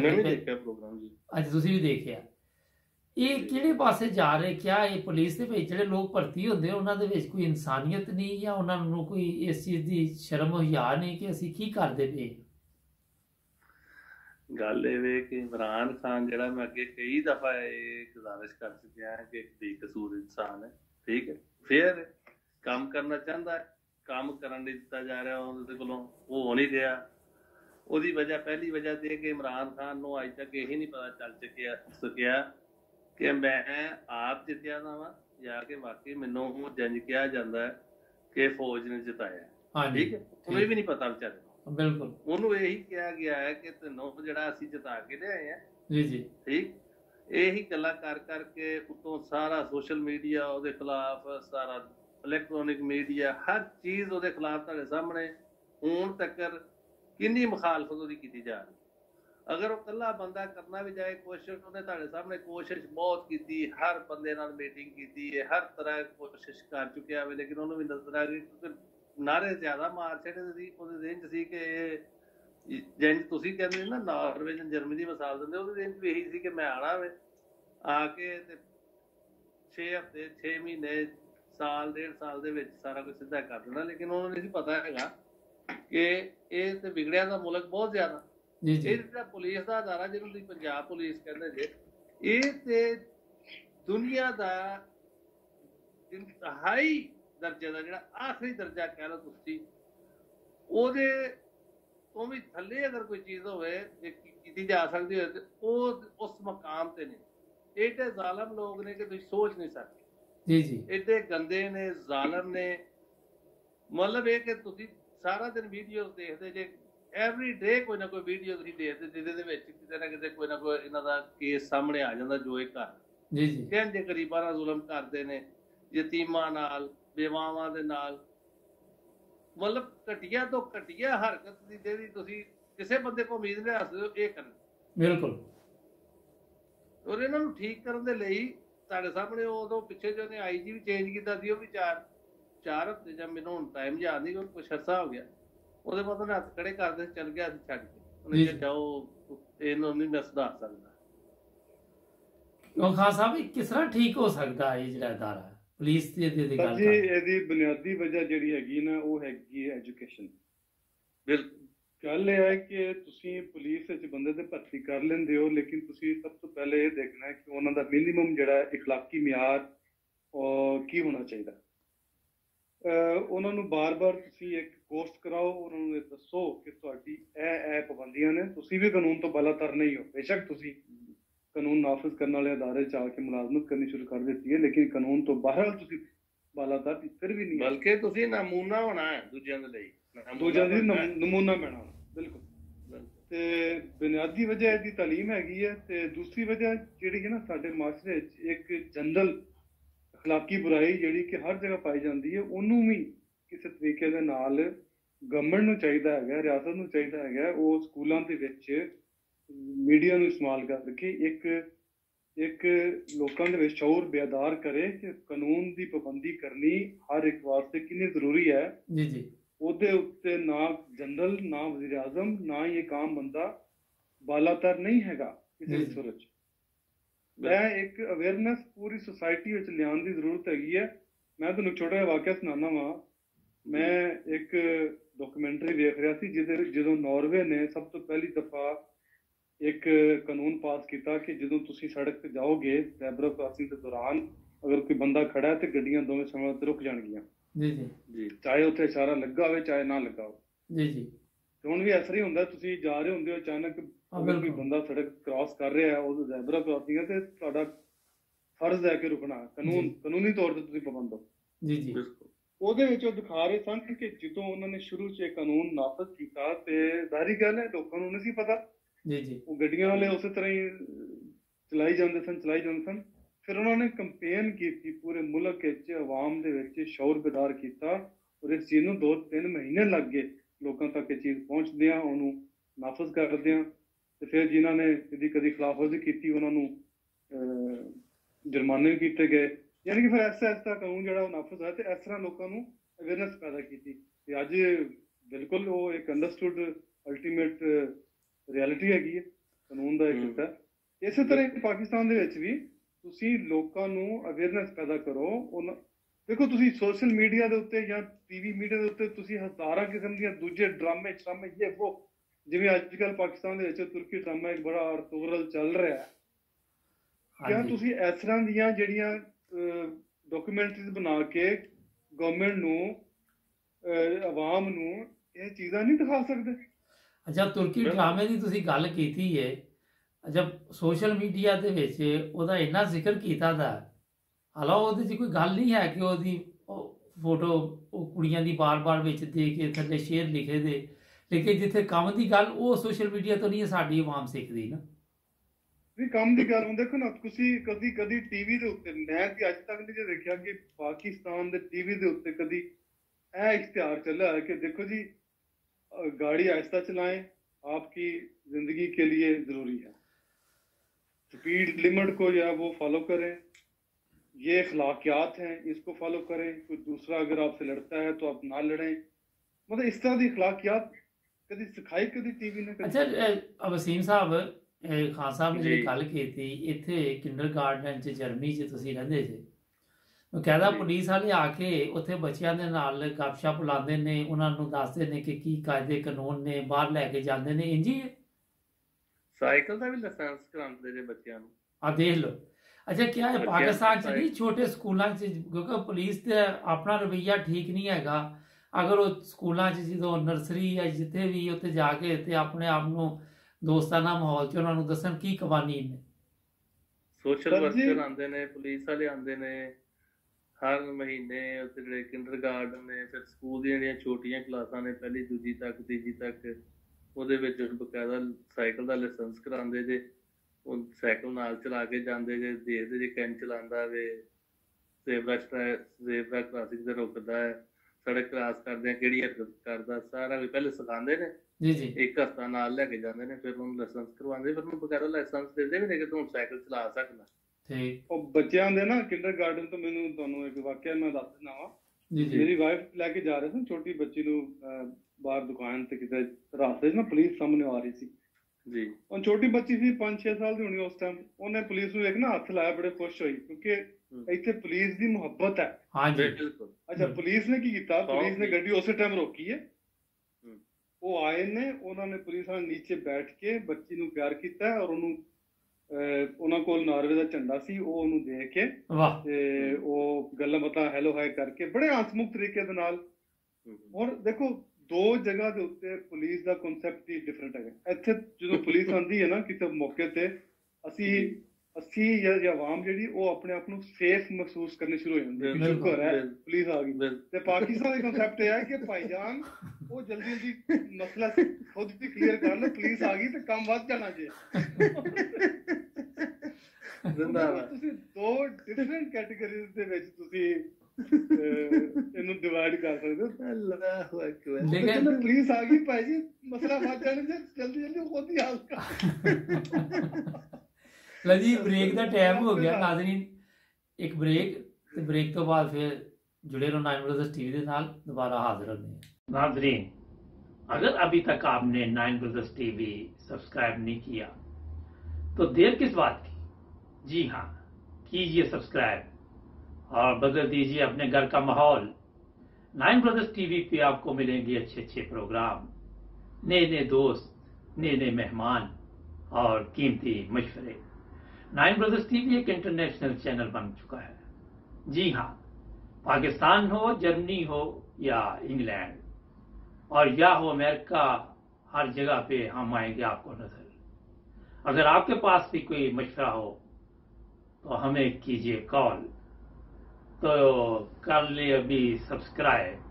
ਮੈਂ ਵੀ ਦੇਖਿਆ ਪ੍ਰੋਗਰਾਮ ਜੀ। ਅੱਜ ਤੁਸੀਂ ਵੀ ਦੇਖਿਆ। ਇਹ ਕਿਹੜੇ ਪਾਸੇ ਜਾ ਰਹੇ? ਕਿਆ ਇਹ ਪੁਲਿਸ ਦੇ ਵਿੱਚ ਜਿਹੜੇ ਲੋਕ ਭਰਤੀ ਹੁੰਦੇ ਉਹਨਾਂ ਦੇ ਵਿੱਚ ਕੋਈ ਇਨਸਾਨੀਅਤ ਨਹੀਂ ਜਾਂ ਉਹਨਾਂ ਨੂੰ ਕੋਈ ਇਸ ਚੀਜ਼ ਦੀ ਸ਼ਰਮ ਹਿਆ ਨਹੀਂ ਕਿ ਅਸੀਂ ਕੀ ਕਰਦੇ ਪਏ? ਗੱਲ ਇਹ ਵੇ ਕਿ ਇਮਰਾਨ ਖਾਨ ਜਿਹੜਾ ਮੈਂ ਅੱਗੇ ਕਈ ਦਫਾ ਇਹ ਗੁਜ਼ਾਰਿਸ਼ ਕਰ ਚੁੱਕਿਆ ਹਾਂ ਕਿ ਇੱਕ ਬੇਕਸੂਰ ਇਨਸਾਨ ਹੈ। ਠੀਕ ਹੈ। ਫੇਰ ਕੰਮ ਕਰਨਾ ਚਾਹੁੰਦਾ ਹੈ ਕੰਮ ਕਰਨ ਨਹੀਂ ਦਿੱਤਾ ਜਾ ਰਿਹਾ ਉਹਦੇ ਕੋਲੋਂ ਉਹ ਹੋ ਨਹੀਂ ਰਿਹਾ। ਉਹਦੀ ਵਜ੍ਹਾ ਪਹਿਲੀ ਵਜ੍ਹਾ ਇਹ ਕਿ ਇਮਰਾਨ ਖਾਨ ਨੂੰ ਅੱਜ ਤੱਕ ਇਹ ਨਹੀਂ ਪਤਾ ਚੱਲ ਚੁੱਕਿਆ ਸਕਿਆ ਕਿ ਮੈਂ ਆਪ ਜਿੱਤਿਆ ਨਾ ਵਾਂ ਜਾਂ ਕਿ ਵਾਕਈ ਮੈਨੂੰ ਉਹ ਜੰਜ ਕਿਹਾ ਜਾਂਦਾ ਹੈ ਕਿ ਫੌਜ ਨੇ ਜਿਤਾਇਆ। ਹਾਂਜੀ। ਠੀਕ ਹੈ? ਉਹਨੂੰ ਵੀ ਨਹੀਂ ਪਤਾ ਵਿਚਾਰੇ ਨੂੰ। ਬਿਲਕੁਲ। ਉਹਨੂੰ ਇਹੀ ਕਿਹਾ ਗਿਆ ਹੈ ਕਿ ਤੈਨੂੰ ਜਿਹੜਾ ਅਸੀਂ ਜਿਤਾ ਕੇ ਲਿਆਏ ਆ ਜੀ ਜੀ। ਠੀਕ? ਇਹੀ ਗੱਲਾਂ ਕਰ ਕਰਕੇ ਉਤੋਂ ਸਾਰਾ ਸੋਸ਼ਲ ਮੀਡੀਆ ਉਹਦੇ ਖਿਲਾਫ ਸਾਰਾ ਇਲੈਕਟ੍ਰੋਨਿਕ ਮੀਡੀਆ ਹਰ ਚੀਜ਼ ਉਹਦੇ ਖਿਲਾਫ ਤੁਹਾਡੇ ਸਾਹਮਣੇ ਹੁਣ ਤੱਕ ਕਿੰਨੀ ਮੁਖਾਲਫਤ ਉਹਦੀ ਕੀਤੀ ਜਾ ਰਹੀ ਅਗਰ ਉਹ ਕੱਲਾ ਬੰਦਾ ਕਰਨਾ ਵੀ ਜਾਏ ਕੋਸ਼ਿਸ਼ ਉਹਨੇ ਤੁਹਾਡੇ ਸਾਹਮਣੇ ਕੋਸ਼ਿਸ਼ ਬਹੁਤ ਕੀਤੀ, ਹਰ ਬੰਦੇ ਨਾਲ ਮੀਟਿੰਗ ਕੀਤੀ ਹੈ ਹਰ ਤਰ੍ਹਾਂ ਕੋਸ਼ਿਸ਼ ਕਰ ਚੁੱਕਿਆ ਹੋਵੇ, ਲੇਕਿਨ ਉਹਨੂੰ ਵੀ ਨਜ਼ਰ ਆ ਗਈ ਕਿਉਂਕਿ ਨਾਰੇ ਜ਼ਿਆਦਾ ਮਾਰ ਛੱਡੇ ਸੀ, ਉਹਦੇ ਰੇਂਜ ਸੀ ਕਿ ਇਹ ਜਿੰਜ ਤੁਸੀਂ ਕਹਿੰਦੇ ਨਾ ਨਾਰਵੇ ਜਾਂ ਜਰਮਨੀ ਦੀ ਮਿਸਾਲ ਦਿੰਦੇ, ਉਹਦੇ ਰੇਂਜ ਵੀ ਇਹੀ ਸੀ ਕਿ ਮੈਂ ਆਣਾ ਵੇ, ਆ ਕੇ ਤੇ 6 ਹਫ਼ਤੇ 6 ਮਹੀਨੇ ਸਾਲ ਡੇਢ ਸਾਲ ਦੇ ਵਿੱਚ ਸਾਰਾ ਕੁਝ ਸਿੱਧਾ ਕਰ ਦੇਣਾ ਲੇਕਿਨ ਉਹਨਾਂ ਨੂੰ ਨਹੀਂ ਪਤਾ ਹੈਗਾ ਕਿ ਇਹ ਤੇ ਵਿਗੜਿਆ ਦਾ ਮੁਲਕ ਬਹੁਤ ਜ਼ਿਆਦਾ। ਜੀ ਇਹ ਜੀ ਜਿਹੜਾ ਪੁਲਿਸ ਦਾ ਅਦਾਰਾ ਜਿਹਨੂੰ ਤੁਸੀਂ ਪੰਜਾਬ ਪੁਲਿਸ ਕਹਿੰਦੇ ਜੇ ਇਹ ਤੇ ਦੁਨੀਆ ਦਾ ਇੰਤਹਾਈ ਦਰਜੇ ਦਾ ਜਿਹੜਾ ਆਖਰੀ ਦਰਜਾ ਕਹਿ ਲਓ ਤੁਸੀਂ ਉਹਦੇ ਤੋਂ ਵੀ ਥੱਲੇ ਅਗਰ ਕੋਈ ਚੀਜ਼ ਹੋਵੇ ਜੇ ਕੀਤੀ ਜਾ ਸਕਦੀ ਹੋਵੇ ਤੇ ਉਹ ਉਸ ਮਕਾਮ ਤੇ ਨੇ। ਏਡੇ ਜ਼ਾਲਮ ਲੋਕ ਨੇ ਕਿ ਤੁਸੀਂ ਸੋਚ ਨਹੀਂ ਸਕਦੇ। ਜੀ ਜੀ। ਏਡੇ ਗੰਦੇ ਨੇ ਜ਼ਾਲਮ ਨੇ। ਮਤਲਬ ਇਹ ਕਿ ਤੁਸੀਂ ਸਾਰਾ ਦਿਨ ਵੀਡੀਓਜ਼ ਦੇਖਦੇ ਜੇ ਐਵਰੀ ਡੇ ਕੋਈ ਨਾ ਕੋਈ ਵੀਡੀਓ ਤੁਸੀਂ ਦੇਖਦੇ ਜਿਹਦੇ ਦੇ ਵਿੱਚ ਕਿਤੇ ਨਾ ਕਿਤੇ ਕੋਈ ਨਾ ਕੋਈ ਇਹਨਾਂ ਦਾ ਕੇਸ ਸਾਹਮਣੇ ਆ ਜਾਂਦਾ ਜੋ ਇਹ ਕਰ ਜੀ ਜੀ। ਕਹਿੰਦੇ ਗਰੀਬਾਂ ਨਾਲ ਜ਼ੁਲਮ ਕਰਦੇ ਨੇ ਯਤੀਮਾਂ ਨਾਲ ਬੇਵਾਵਾਂ ਦੇ ਨਾਲ। ਮਤਲਬ ਘਟੀਆ ਤੋਂ ਘਟੀਆ ਹਰਕਤ ਦੀ ਜਿਹੜੀ ਤੁਸੀਂ ਕਿਸੇ ਬੰਦੇ ਕੋ ਉਮੀਦ ਨਹੀਂ ਰੱਖ ਸਕਦੇ ਹੋ, ਇਹ ਕਰਨ। ਬਿਲਕੁਲ। ਔਰ ਇਹਨਾਂ ਨੂੰ ਠੀਕ ਕਰਨ ਦੇ ਲਈ ਤੁਹਾਡੇ ਸਾਹਮਣੇ ਉਦੋਂ ਪਿੱਛੇ ਜੋ ਨੇ ਆਈਜੀ ਵੀ ਚੇਂਜ ਕੀਤਾ ਸੀ ਉਹ ਵੀ ਚਾਰ ਚਾਰ ਹਫ਼ਤੇ ਜਾਂ ਮੈਨੂੰ ਹੁਣ ਟਾਈਮ ਯਾਦ ਨਹੀਂ ਕੁਝ ਅਰਸਾ ਹੋ ਗਿਆ। ਉਹਦੇ ਬਾਅਦ ਉਹਨੇ ਹੱਥ ਖੜੇ ਕਰਦੇ ਚੱਲ ਗਿਆ ਅਸੀਂ ਛੱਡ ਕੇ ਉਹਨੇ ਜੀ। ਕਿਹਾ ਜਾਓ ਇਹਨੂੰ ਨਹੀਂ ਮੈਂ ਸੁਧਾਰ ਸਕਦਾ। ਉਹ ਖਾਨ ਸਾਹਿਬ ਕਿਸ ਤਰ੍ਹਾਂ ਠੀਕ ਹੋ ਸਕਦਾ ਇਹ ਜਿਹੜਾ ਅਦਾਰਾ ਹੈ ਪੁਲਿਸ ਦੀ ਦੀ ਦੀ ਸਰ ਗੱਲ ਜੀ ਇਹਦੀ ਬੁਨਿਆਦੀ ਵਜ੍ਹਾ ਜਿਹੜੀ ਹੈਗੀ ਨਾ ਉਹ ਹੈਗੀ ਐਜੂਕੇਸ਼ਨ ਬਿਲਕੁਲ। ਗੱਲ ਇਹ ਹੈ ਕਿ ਤੁਸੀਂ ਪੁਲਿਸ ਵਿੱਚ ਬੰਦੇ ਤੇ ਭਰਤੀ ਕਰ ਲੈਂਦੇ ਹੋ, ਲੇਕਿਨ ਤੁਸੀਂ ਸਭ ਤੋਂ ਪਹਿਲੇ ਇਹ ਦੇਖਣਾ ਹੈ ਕਿ ਉਹਨਾਂ ਦਾ ਮਿਨੀਮਮ ਜਿਹੜਾ ਇਖਲਾਕੀ ਮਿਆਰ ਔਰ ਕੀ ਹੋਣਾ ਚਾਹੀਦਾ। ਉਹਨਾਂ ਨੂੰ ਬਾਰ-ਬਾਰ ਤੁਸੀਂ ਇੱਕ ਕੋਰਸ ਕਰਾਓ, ਉਹਨਾਂ ਨੂੰ ਇਹ ਦੱਸੋ ਕਿ ਤੁਹਾਡੀ ਇਹ ਇਹ ਪਾਬੰਦੀਆਂ ਨੇ, ਤੁਸੀਂ ਵੀ ਕਾਨੂੰਨ ਤੋਂ ਬਲਾਤਰ ਨਹੀਂ ਹੋ। ਬੇਸ਼ੱਕ ਤੁਸੀਂ ਕਾਨੂੰਨ ਨਾਫਜ਼ ਕਰਨ ਵਾਲੇ ਅਦਾਰੇ ਚ ਆ ਕੇ ਮੁਲਾਜ਼ਮਤ ਕਰਨੀ ਸ਼ੁਰੂ ਕਰ ਦਿੱਤੀ ਹੈ, ਲੇਕਿਨ ਕਾਨੂੰਨ ਤੋਂ ਬਾਹਰ ਤੁਸੀਂ ਬਲਾਤਰ ਫਿਰ ਵੀ ਨਹੀਂ ਬਲਕਿ ਤੁਸੀਂ ਨਮੂਨਾ ਹੋਣਾ ਹੈ ਦੂਜਿਆਂ ਦੇ ਲਈ। ਨਮੂਨਾ ਦੂਜਿਆਂ ਦੀ ਬਣਨਾ ਹੈ। ਨਮ- ਨਮੂਨਾ ਬਣਾਉਣਾ ਬਿਲਕੁਲ ਬਿਲਕੁਲ। ਤੇ ਬੁਨਿਆਦੀ ਵਜ੍ਹਾ ਇਹਦੀ ਤਾਲੀਮ ਹੈਗੀ ਹੈ ਤੇ ਦੂਸਰੀ ਵਜ੍ਹਾ ਜਿਹੜੀ ਹੈ ਨਾ ਸਾਡੇ ਮਾਸ਼ਰੇ ਵਿੱਚ ਇੱਕ ਜਨਰਲ اخلاقی ਬੁਰਾਈ ਜਿਹੜੀ ਕਿ ਹਰ ਜਗ੍ਹਾ ਪਾਈ ਜਾਂਦੀ ਹੈ ਉਹਨੂੰ ਵੀ ਕਿਸੇ ਤਰੀਕੇ ਦੇ ਨਾਲ ਗਵਰਨਮੈਂਟ ਨੂੰ ਚਾਹੀਦਾ ਹੈਗਾ ਰਿਆਸਤ ਨੂੰ ਚਾਹੀਦਾ ਹੈਗਾ ਉਹ ਸਕੂਲਾਂ ਦੇ ਵਿੱਚ ਮੀਡੀਆ ਨੂੰ ਇਸਤੇਮਾਲ ਕਰਕੇ ਇੱਕ ਇੱਕ ਲੋਕਾਂ ਦੇ ਵਿੱਚ ਸ਼ੌਰ ਬੇਦਾਰ ਕਰੇ ਕਿ ਕਾਨੂੰਨ ਦੀ ਪਾਬੰਦੀ ਕਰਨੀ ਹਰ ਇੱਕ ਵਾਸਤੇ ਕਿੰਨੀ ਜ਼ਰੂਰੀ ਹੈ ਜੀ ਜੀ ਉਹਦੇ ਉੱਤੇ ਨਾ ਜਨਰਲ ਨਾ ਵਜ਼ੀਰ ਆਜ਼ਮ ਨਾ ਹੀ ਇੱਕ ਆਮ ਬੰਦਾ ਬਾਲਾਤਰ ਨਹੀਂ ਹੈਗਾ ਕਿਸੇ ਵੀ ਜੀ। ਸੂਰਤ 'ਚ ਮੈਂ ਇੱਕ ਅਵੇਅਰਨੈਸ ਪੂਰੀ ਸੁਸਾਇਟੀ ਵਿੱਚ ਲਿਆਉਣ ਦੀ ਜ਼ਰੂਰਤ ਹੈਗੀ ਹੈ। ਮੈਂ ਤੁਹਾਨੂੰ ਛੋਟਾ ਜਿਹਾ ਵਾਕਿਆ ਸੁਣਾਉਣਾ ਵਾਂ। ਮੈਂ ਇੱਕ ਡਾਕੂਮੈਂਟਰੀ ਵੇਖ ਰਿਹਾ ਸੀ ਜਿਹਦੇ ਵਿੱਚ ਜਦੋਂ ਨਾਰਵੇ ਨੇ ਸਭ ਤੋਂ ਪਹਿਲੀ ਦਫਾ ਇੱਕ ਕਾਨੂੰਨ ਪਾਸ ਕੀਤਾ ਕਿ ਜਦੋਂ ਤੁਸੀਂ ਸੜਕ ਤੇ ਜਾਓਗੇ ਜ਼ੈਬਰਾ ਕ੍ਰਾਸਿੰਗ ਦੇ ਦੌਰਾਨ ਅਗਰ ਕੋਈ ਬੰਦਾ ਖੜਾ ਹੈ ਤੇ ਗੱਡੀਆਂ ਦੋਵੇਂ ਸਮੇਂ ਤੇ ਰੁਕ ਜਾਣਗੀਆਂ। ਜੀ ਜੀ। ਜੀ ਚਾਹੇ ਉੱਥੇ ਇਸ਼ਾਰਾ ਲੱਗਾ ਹੋਵੇ ਚਾਹੇ ਨਾ ਲੱਗਾ ਹੋਵੇ। ਜੀ ਜੀ। ਤੇ ਹੁਣ ਵੀ ਐਸਾ ਹੀ ਹੁੰਦਾ ਤੁਸੀਂ ਜਾ ਰਹੇ ਹੁੰਦੇ ਹੋ ਅਚਾਨਕ ਕੋਈ। ਬੰਦਾ ਸੜਕ ਕ੍ਰਾਸ ਕਰ ਰਿਹਾ ਹੈ ਉਹ ਜ਼ੈਬਰਾ ਕ੍ਰਾਸਿੰਗ ਹੈ ਤੇ ਤੁਹਾਡਾ ਫਰਜ਼ ਹੈ ਕਿ ਰੁਕਣਾ ਕਾਨੂੰਨ। ਕਾਨੂੰਨੀ ਤੌਰ ਤੇ ਤੁਸੀਂ ਪਾਬੰਦ ਹੋ। ਜੀ ਜੀ। ਬਿਲਕੁਲ। ਉਹਦੇ ਵਿੱਚ ਉਹ ਦਿਖਾ ਰਹੇ ਸਨ ਕਿ ਜਦੋਂ ਉਹਨਾਂ ਨੇ ਸ਼ੁਰੂ 'ਚ ਇਹ ਕਾਨੂੰਨ ਨਾਫਜ਼ ਕੀਤਾ ਤੇ ਜ਼ਾਹਰੀ ਗੱਲ ਹੈ ਲੋਕਾਂ ਨੂੰ ਨਹੀਂ ਸੀ ਪਤਾ। ਜੀ ਜੀ। ਉਹ ਗੱਡੀਆਂ ਵਾਲੇ ਉਸੇ ਤਰ੍ਹਾਂ ਹੀ ਚਲਾਈ ਜਾਂਦੇ ਸਨ ਚਲਾਈ ਜਾਂਦੇ ਸਨ। ਫਿਰ ਉਹਨਾਂ ਨੇ ਕੰਪੇਨ ਕੀਤੀ ਪੂਰੇ ਮੁਲਕ ਵਿੱਚ ਆਵਾਮ ਦੇ ਵਿੱਚ ਸ਼ੌਰ ਬੇਦਾਰ ਕੀਤਾ ਔਰ ਇਸ ਚੀਜ਼ ਨੂੰ ਦੋ ਤਿੰਨ ਮਹੀਨੇ ਲੱਗ ਗਏ ਲੋਕਾਂ ਤੱਕ ਇਹ ਚੀਜ਼ ਪਹੁੰਚਦਿਆਂ ਉਹਨੂੰ ਨਾਫਜ਼ ਕਰਦਿਆਂ ਤੇ ਫਿਰ ਜਿਨ੍ਹਾਂ ਨੇ ਇਹਦੀ ਕਦੀ ਖਿਲਾਫਵਰਜ਼ੀ ਕੀਤੀ ਉਹਨਾਂ ਨੂੰ ਜੁਰਮਾਨੇ ਕੀਤੇ ਗਏ ਯਾਨੀ ਕਿ ਫਿਰ ਐਸਾ ਐਸਾ ਕਾਨੂੰਨ ਜਿਹੜਾ ਉਹ ਨਾਫਜ਼ ਹੋਇਆ ਤੇ ਇਸ ਤਰ੍ਹਾਂ ਲੋਕਾਂ ਨੂੰ ਅਵੇਅਰਨੈਸ ਪੈਦਾ ਕੀਤੀ ਤੇ ਅੱਜ ਬਿਲਕੁਲ ਉਹ ਇੱਕ ਅੰਡਰਸਟੂਡ ਅਲਟੀਮੇਟ ਰਿਐਲਿਟੀ ਹੈਗੀ ਹੈ ਕਾਨੂੰਨ ਦਾ ਇੱਕ। ਹਿੱਸਾ। ਇਸੇ ਤਰ੍ਹਾਂ ਪਾਕਿਸਤਾਨ ਦੇ ਵਿੱਚ ਵੀ ਤੁਸੀਂ ਲੋਕਾਂ ਨੂੰ ਅਵੇਅਰਨੈਸ ਪੈਦਾ ਕਰੋ ਉਹਨਾਂ ਦੇਖੋ ਤੁਸੀਂ ਸੋਸ਼ਲ ਮੀਡੀਆ ਦੇ ਉੱਤੇ ਜਾਂ ਟੀਵੀ ਮੀਡੀਆ ਦੇ ਉੱਤੇ ਤੁਸੀਂ ਹਜ਼ਾਰਾਂ ਕਿਸਮ ਦੀਆਂ ਦੂਜੇ ਡਰਾਮੇ ਸ਼ਰਾਮੇ ਇਹ ਉਹ ਜਿਵੇਂ ਅੱਜ ਕੱਲ ਪਾਕਿਸਤਾਨ ਦੇ ਵਿੱਚ ਤੁਰਕੀ ਡਰਾਮਾ ਇੱਕ ਬੜਾ ਅਰਤੂਰਲ ਚੱਲ ਰਿਹਾ ਹੈ। ਹਾਂਜੀ। ਤੁਸੀਂ ਇਸ ਤਰ੍ਹਾਂ ਦੀਆਂ ਜਿਹੜੀਆਂ ਡਾਕੂਮੈਂਟਰੀਜ਼ ਬਣਾ ਕੇ ਗਵਰਨਮੈਂਟ ਨੂੰ ਆਵਾਮ ਨੂੰ ਇਹ ਚੀਜ਼ਾਂ ਨਹੀਂ ਦਿਖਾ ਸਕਦੇ? ਅੱਛਾ ਤੁਰਕੀ ਡਰਾਮੇ ਦੀ ਤੁਸੀਂ ਗੱਲ ਕੀਤੀ ਹੈ ਅੱਛਾ ਸੋਸ਼ਲ ਮੀਡੀਆ ਦੇ ਵਿੱਚ ਉਹਦਾ ਇੰਨਾ ਜ਼ਿਕਰ ਕੀਤਾ ਦਾ ਹਾਲਾ ਉਹਦੇ 'ਚ ਕੋਈ ਗੱਲ ਨਹੀਂ ਹੈ ਕਿ ਉਹਦੀ ਫੋਟੋ ਉਹ ਕੁੜੀਆਂ ਦੀ ਬਾਰ-ਬਾਰ ਵਿੱਚ ਦੇ ਕੇ ਥੱਲੇ ਸ਼ੇਰ ਲਿਖੇ ਦੇ ਲੇਕਿਨ ਜਿੱਥੇ ਕੰਮ ਦੀ ਗੱਲ ਉਹ ਸੋਸ਼ਲ ਮੀਡੀਆ ਤੋਂ ਨਹੀਂ ਹੈ, ਸਾਡੀ ਆਵਾਮ ਸਿੱਖਦੀ ਨਾ ਵੀ ਕੰਮ ਦੀ ਗੱਲ ਹੁਣ ਦੇਖੋ ਨਾ ਤੁਸੀਂ ਕਦੀ ਕਦੀ ਟੀਵੀ ਦੇ ਉੱਤੇ ਮੈਂ ਤੇ ਅੱਜ ਤੱਕ ਨਹੀਂ ਜੇ ਦੇਖਿਆ ਕਿ ਪਾਕਿਸਤਾਨ ਦੇ ਟੀਵੀ ਦੇ ਉੱਤੇ ਕਦੀ ਇਹ ਇਸ਼ਤਿਹਾਰ ਚੱਲਿਆ ਹੈ ਕਿ ਦੇਖੋ ਜੀ ਅ, गाड़ी आहिस्ता चलाएं आपकी जिंदगी के लिए जरूरी है स्पीड लिमिट को जो है वो फॉलो करें ये अखलाकियात हैं इसको फॉलो करें कोई दूसरा अगर आपसे लड़ता है तो आप ना लड़ें मतलब इस तरह की अखलाकियात कभी सिखाई कभी टीवी ने कभी ਅੱਛਾ ਅ, ਵਸੀਮ ਸਾਹਿਬ ਇਹ ਖਾਨ ਸਾਹਿਬ ਨੇ ਜਿਹੜੀ ਜੀ। ਗੱਲ ਕੀਤੀ ਇੱਥੇ ਕਿੰਡਰਗਾਰਟਨ ਚ ਜਰਮਨੀ ਚ ਤੁਸੀਂ ਰਹਿੰਦੇ ਸੀ ਉਹ ਕਹਿੰਦਾ ਜੀ। ਪੁਲਿਸ ਵਾਲੇ ਆ ਕੇ ਉੱਥੇ ਬੱਚਿਆਂ ਦੇ ਨਾਲ ਗੱਪਸ਼ਪ ਲਾਉਂਦੇ ਨੇ ਉਹਨਾਂ ਨੂੰ ਦੱਸਦੇ ਨੇ ਕਿ ਕੀ ਕਾਇਦੇ ਕਾਨੂੰਨ ਨੇ ਬਾਹਰ ਲੈ ਕੇ ਜਾਂਦੇ ਨੇ ਇੰਜੀ ਹੈ ਸਾਈਕਲ ਦਾ ਵੀ ਲਾਇਸੈਂਸ ਕਰਾਉਂਦੇ ਜੇ ਬੱਚਿਆਂ ਨੂੰ। ਆ ਦੇਖ ਲਓ। ਅੱਛਾ ਕੀ ਹੈ ਪਾਕਿਸਤਾਨ ਚ ਨਹੀਂ ਛੋਟੇ ਸਕੂਲਾਂ ਚ ਕਿਉਂਕਿ ਪੁਲਿਸ ਤੇ ਆਪਣਾ ਰਵਈਆ ਠੀਕ ਨਹੀਂ ਹੈਗਾ। ਅਗਰ ਉਹ ਸਕੂਲਾਂ ਚ ਜਦੋਂ ਨਰਸਰੀ ਜਾਂ ਜਿੱਥੇ ਵੀ ਉੱਥੇ ਜਾ ਕੇ ਤੇ ਆਪਣੇ ਆਪ ਨੂੰ ਦੋਸਤਾਨਾ ਮਾਹੌਲ ਚ ਉਹਨਾਂ ਨੂੰ ਦੱਸਣ ਕੀ ਕਵਾਨੀਨ ਨੇ। ਸੋਸ਼ਲ ਵਰਕਰ ਆਉਂਦੇ ਨੇ ਪੁਲਿਸ ਵਾਲੇ ਆਉਂਦੇ ਨੇ। ਹਰ ਮਹੀਨੇ ਉੱਥੇ ਜਿਹੜੇ ਕਿੰਡਰਗਾਰਟਨ ਨੇ ਫਿਰ ਸਕੂਲ ਦੀਆਂ ਜਿਹੜੀਆਂ ਛੋਟੀਆਂ ਕਲਾਸਾਂ ਨੇ ਪਹਿਲੀ ਦੂਜੀ ਤੱਕ ਤੀਜੀ ਤੱਕ। ਉਹਦੇ ਵਿੱਚ ਬਕਾਇਦਾ ਸਾਈਕਲ ਦਾ ਲਾਇਸੈਂਸ ਕਰਾਉਂਦੇ ਜੇ ਉਹ ਸਾਈਕਲ ਨਾਲ ਚਲਾ ਕੇ ਜਾਂਦੇ ਜੇ ਦੇਖਦੇ ਜੇ ਕੈਨ ਚਲਾਉਂਦਾ ਵੇ ਜ਼ੇਬਰਾ ਜ਼ੇਬਰਾ ਕ੍ਰਾਸਿੰਗ ਤੇ ਰੁਕਦਾ ਹੈ ਸੜਕ ਕ੍ਰਾਸ ਕਰਦੇ ਆ ਕਿਹੜੀ ਹਰਕਤ ਕਰਦਾ ਸਾਰਾ ਵੀ ਪਹਿਲੇ ਸਿਖਾਉਂਦੇ ਨੇ। ਜੀ ਜੀ। ਇੱਕ ਹਫ਼ਤਾ ਨਾਲ ਲੈ ਕੇ ਜਾਂਦੇ ਨੇ ਫਿਰ ਉਹਨੂੰ ਲਾਇਸੈਂਸ ਕਰਵਾਉਂਦੇ ਫਿਰ ਉਹਨੂੰ ਬਕਾਇਦਾ ਲਾਇਸੈਂਸ ਦਿੰਦੇ ਵੀ ਨੇ ਕਿ ਤੂੰ ਸਾਈਕਲ ਚਲਾ ਸਕਦਾ। ਠੀਕ ਉਹ ਬੱਚਿਆਂ ਦੇ ਨਾ ਕਿੰਡਰਗਾਰਟਨ ਤੋਂ ਮੈਨੂੰ ਤੁਹਾਨੂੰ ਇੱਕ ਵਾਕਿਆ ਮੈਂ ਦੱਸ ਦਿੰਦਾ ਵਾਂ। ਜੀ ਜੀ। ਮੇਰੀ ਵਾਈਫ ਲੈ ਕੇ ਜਾ ਰਹੇ ਸੀ ਛੋਟੀ ਬੱਚੀ ਨੂੰ ਅਹ, ਬਾਹਰ ਦੁਕਾਨ ਤੇ ਕਿਤੇ ਰਾਸਤੇ 'ਚ ਨਾ ਪੁਲਿਸ ਸਾਹਮਣੇ ਆ ਰਹੀ ਸੀ। ਜੀ। ਉਹ ਛੋਟੀ ਬੱਚੀ ਸੀ 5-6 ਸਾਲ ਦੀ ਹੋਣੀ ਉਸ ਟਾਈਮ ਉਹਨੇ ਪੁਲਿਸ ਨੂੰ ਇੱਕ ਨਾ ਹੱਥ ਲਾਇਆ ਬੜੇ ਖੁਸ਼ ਹੋਈ ਕਿਉਂਕਿ। ਇੱਥੇ ਪੁਲਿਸ ਦੀ ਮੁਹੱਬਤ ਹੈ। ਹਾਂਜੀ। ਬਿਲਕੁਲ। ਅੱਛਾ। ਪੁਲਿਸ ਨੇ ਕੀ ਕੀਤਾ? ਪੁਲਿਸ ਨੇ। ਗੱਡੀ ਉਸੇ ਟਾਈਮ ਰੋਕੀ ਹੈ। ਉਹ ਆਏ ਨੇ ਉਹਨਾਂ ਨੇ ਪੁਲਿਸ ਵਾਲੇ ਨੀਚੇ ਬੈਠ ਕੇ ਬੱਚੀ ਨੂੰ ਪਿਆਰ ਕੀਤਾ ਔਰ ਉਹਨੂੰ ਉਹਨਾਂ ਕੋਲ ਨਾਰਵੇ ਦਾ ਝੰਡਾ ਸੀ ਉਹ ਉਹਨੂੰ ਦੇ ਕੇ ਵਾਹ। ਤੇ ਉਹ ਗੱਲਾਂ ਬਾਤਾਂ ਹੈਲੋ ਹਾਈ ਕਰਕੇ ਬੜੇ ਹਸਮੁਖ ਤਰੀਕੇ ਦੇ ਨਾਲ ਔਰ ਦੇਖੋ ਦੋ ਜਗ੍ਹਾ ਦੇ ਉੱਤੇ ਪੁਲਿਸ ਦਾ ਕਨਸੈਪਟ ਹੀ ਡਿਫਰੈਂਟ ਹੈਗਾ। ਇੱਥੇ ਜਦੋਂ ਪੁਲਿਸ ਆਂਦੀ ਹੈ ਨਾ ਕਿਸੇ ਮੌਕੇ ਤੇ ਅਸੀਂ ਅਸੀਂ ਜਾਂ ਆਵਾਮ ਜਿਹੜੀ ਉਹ ਆਪਣੇ ਆਪ ਨੂੰ ਸੇਫ ਮਹਿਸੂਸ ਕਰਨੀ ਸ਼ੁਰੂ ਹੋ ਜਾਂਦੀ ਹੈ ਕਿ ਬਿਲਕੁਲ, ਸ਼ੁਕਰ ਹੈ। ਪੁਲਿਸ ਆ ਗਈ। ਤੇ ਪਾਕਿਸਤਾਨ ਦਾ ਕਨਸੈਪਟ ਇਹ ਹੈ ਕਿ ਭਾਈਜਾਨ ਉਹ ਜਲਦੀ ਜਲਦੀ ਮਸਲਾ ਖੁਦ ਵੀ ਕਲੀਅਰ ਕਰ ਲਓ ਪੁਲਿਸ ਆ ਗਈ ਤੇ ਕੰਮ ਵੱਧ ਜਾਣਾ ਜੇ। ਜ਼ਿੰਦਾਬਾਦ। ਤੁਸੀਂ ਦੋ ਡਿਫਰੈਂਟ ਕੈਟਾਗਰੀਜ਼ ਦੇ ਵਿੱਚ ਤੁਸੀਂ ਇਹਨੂੰ ਡਿਵਾਈਡ ਕਰ ਸਕਦੇ ਹੋ ਅੱਲਾਹੁ ਅਕਬਰ ਲੇਕਿਨ- ਲੇਕਿਨ ਪੁਲਿਸ ਆ ਗਈ ਭਾਈ ਜੀ ਮਸਲਾ ਵੱਧ ਜਾਣਾ ਜੇ ਜਲਦੀ ਜਲਦੀ ਖੁਦ ਹੀ ਹੱਲ ਕਰ ਲਓ ਜੀ ਬ੍ਰੇਕ ਦਾ ਟਾਈਮ ਹੋ ਗਿਆ ਨਾਜ਼ਰੀਨ ਇੱਕ ਬ੍ਰੇਕ ਤੇ ਬ੍ਰੇਕ ਤੋਂ ਬਾਅਦ ਫਿਰ जुड़े रहो नाइन ब्रदर्स टीवी के नाल दोबारा हाजिर होने हैं नाजरीन अगर अभी तक आपने नाइन ब्रदर्स टीवी सब्सक्राइब नहीं किया तो देर किस बात की जी हाँ कीजिए सब्सक्राइब और बदल दीजिए अपने घर का माहौल। नाइन ब्रदर्स टीवी पे आपको मिलेंगे अच्छे अच्छे प्रोग्राम। नए नए दोस्त नए नए मेहमान और कीमती मशवरे। नाइन ब्रदर्स टीवी एक इंटरनेशनल चैनल बन चुका है। जी हाँ पाकिस्तान हो, जर्मनी हो या इंग्लैंड, और या हो अमेरिका, हर जगह पे हम आएँगे आपको नज़र। अगर आपके पास भी कोई मशवरा हो तो हमें कीजिए कॉल। तो कर ले अभी सब्सक्राइब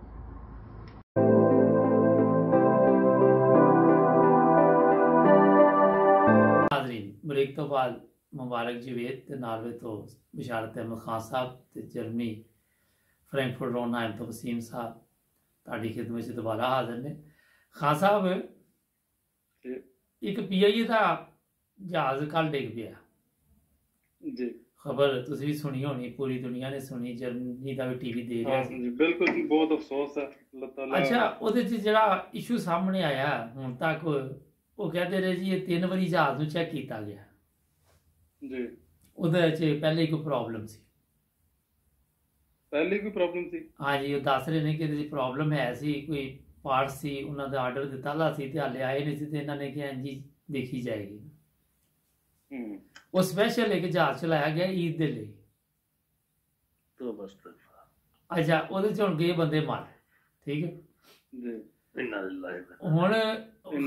ਹਾਜ਼ਰੀਨ ਬ੍ਰੇਕ ਤੋਂ ਬਾਅਦ ਮੁਬਾਰਕ ਜਵੇਦ ਤੇ ਨਾਰਵੇ ਤੋਂ ਬਿਸ਼ਾਰਤ ਅਹਿਮਦ ਖਾਨ ਸਾਹਿਬ ਤੇ ਜਰਮਨੀ ਫਰੈਂਕਫਰਟ ਰੋਨਹਾਈਮ ਤੋਂ ਵਸੀਮ ਸਾਹਿਬ ਤੁਹਾਡੀ ਖਿਦਮਤ 'ਚ ਦੁਬਾਰਾ ਹਾਜ਼ਰ ਨੇ ਖਾਨ ਸਾਹਿਬ ਜੀ। ਇੱਕ ਪੀਆਈਏ ਦਾ ਜਹਾਜ਼ ਕੱਲ ਡਿੱਗ ਪਿਆ ਜੀ ਖਬਰ ਤੁਸੀਂ ਵੀ ਸੁਣੀ ਹੋਣੀ ਪੂਰੀ ਦੁਨੀਆ ਨੇ ਸੁਣੀ ਜਰਮਨੀ ਦਾ ਵੀ ਟੀਵੀ ਦੇ ਰਿਹਾ ਹਾਂ ਸੀ। ਜੀ ਬਿਲਕੁਲ ਜੀ ਬਹੁਤ ਅਫਸੋਸ ਹੈ ਅੱਲਾਹ ਤਾਲਾ ਅੱਛਾ ਉਹਦੇ 'ਚ ਜਿਹੜਾ ਇਸ਼ੂ ਸਾਹਮਣੇ ਆਇਆ ਹੁਣ ਤੱਕ ਉਹ ਕਹਿੰਦੇ ਰਹੇ ਜੀ ਇਹ ਤਿੰਨ ਵਾਰੀ ਜਹਾਜ਼ ਨੂੰ ਚੈੱਕ ਕੀਤਾ ਗਿਆ। ਜੀ। ਉਹਦੇ 'ਚ ਪਹਿਲੇ ਹੀ ਕੋਈ ਪ੍ਰੋਬਲਮ ਸੀ। ਪਹਿਲੇ ਕੋਈ ਪ੍ਰੋਬਲਮ ਸੀ? ਹਾਂਜੀ ਉਹ ਦੱਸ ਰਹੇ ਨੇ ਕਿ ਇਹਦੀ ਪ੍ਰੋਬਲਮ ਹੈ ਸੀ ਕੋਈ ਪਾਰਟ ਸੀ ਉਹਨਾਂ ਦਾ ਆਰਡਰ ਦਿੱਤਾ ਲਾ ਸੀ ਤੇ ਹਾਲੇ ਆਏ ਨਹੀਂ ਸੀ ਤੇ ਇਹਨਾਂ ਨੇ ਕਿਹਾ ਜੀ ਦੇਖੀ ਜਾਏਗੀ। ਹੂੰ। ਉਹ ਸਪੈਸ਼ਲ ਇੱਕ ਜਹਾਜ਼ ਚਲਾਇਆ ਗਿਆ ਈਦ ਦੇ ਲਈ। ਤੋਬਾ ਅਸਤਗਫਾਰ ਅੱਛਾ ਉਹਦੇ ਚ ਹੁਣ ਗਏ ਬੰਦੇ ਮਰ। ਠੀਕ ਹੈ? ਜੀ ਇਨਾ ਲਿਲਾਹ ਹੁਣ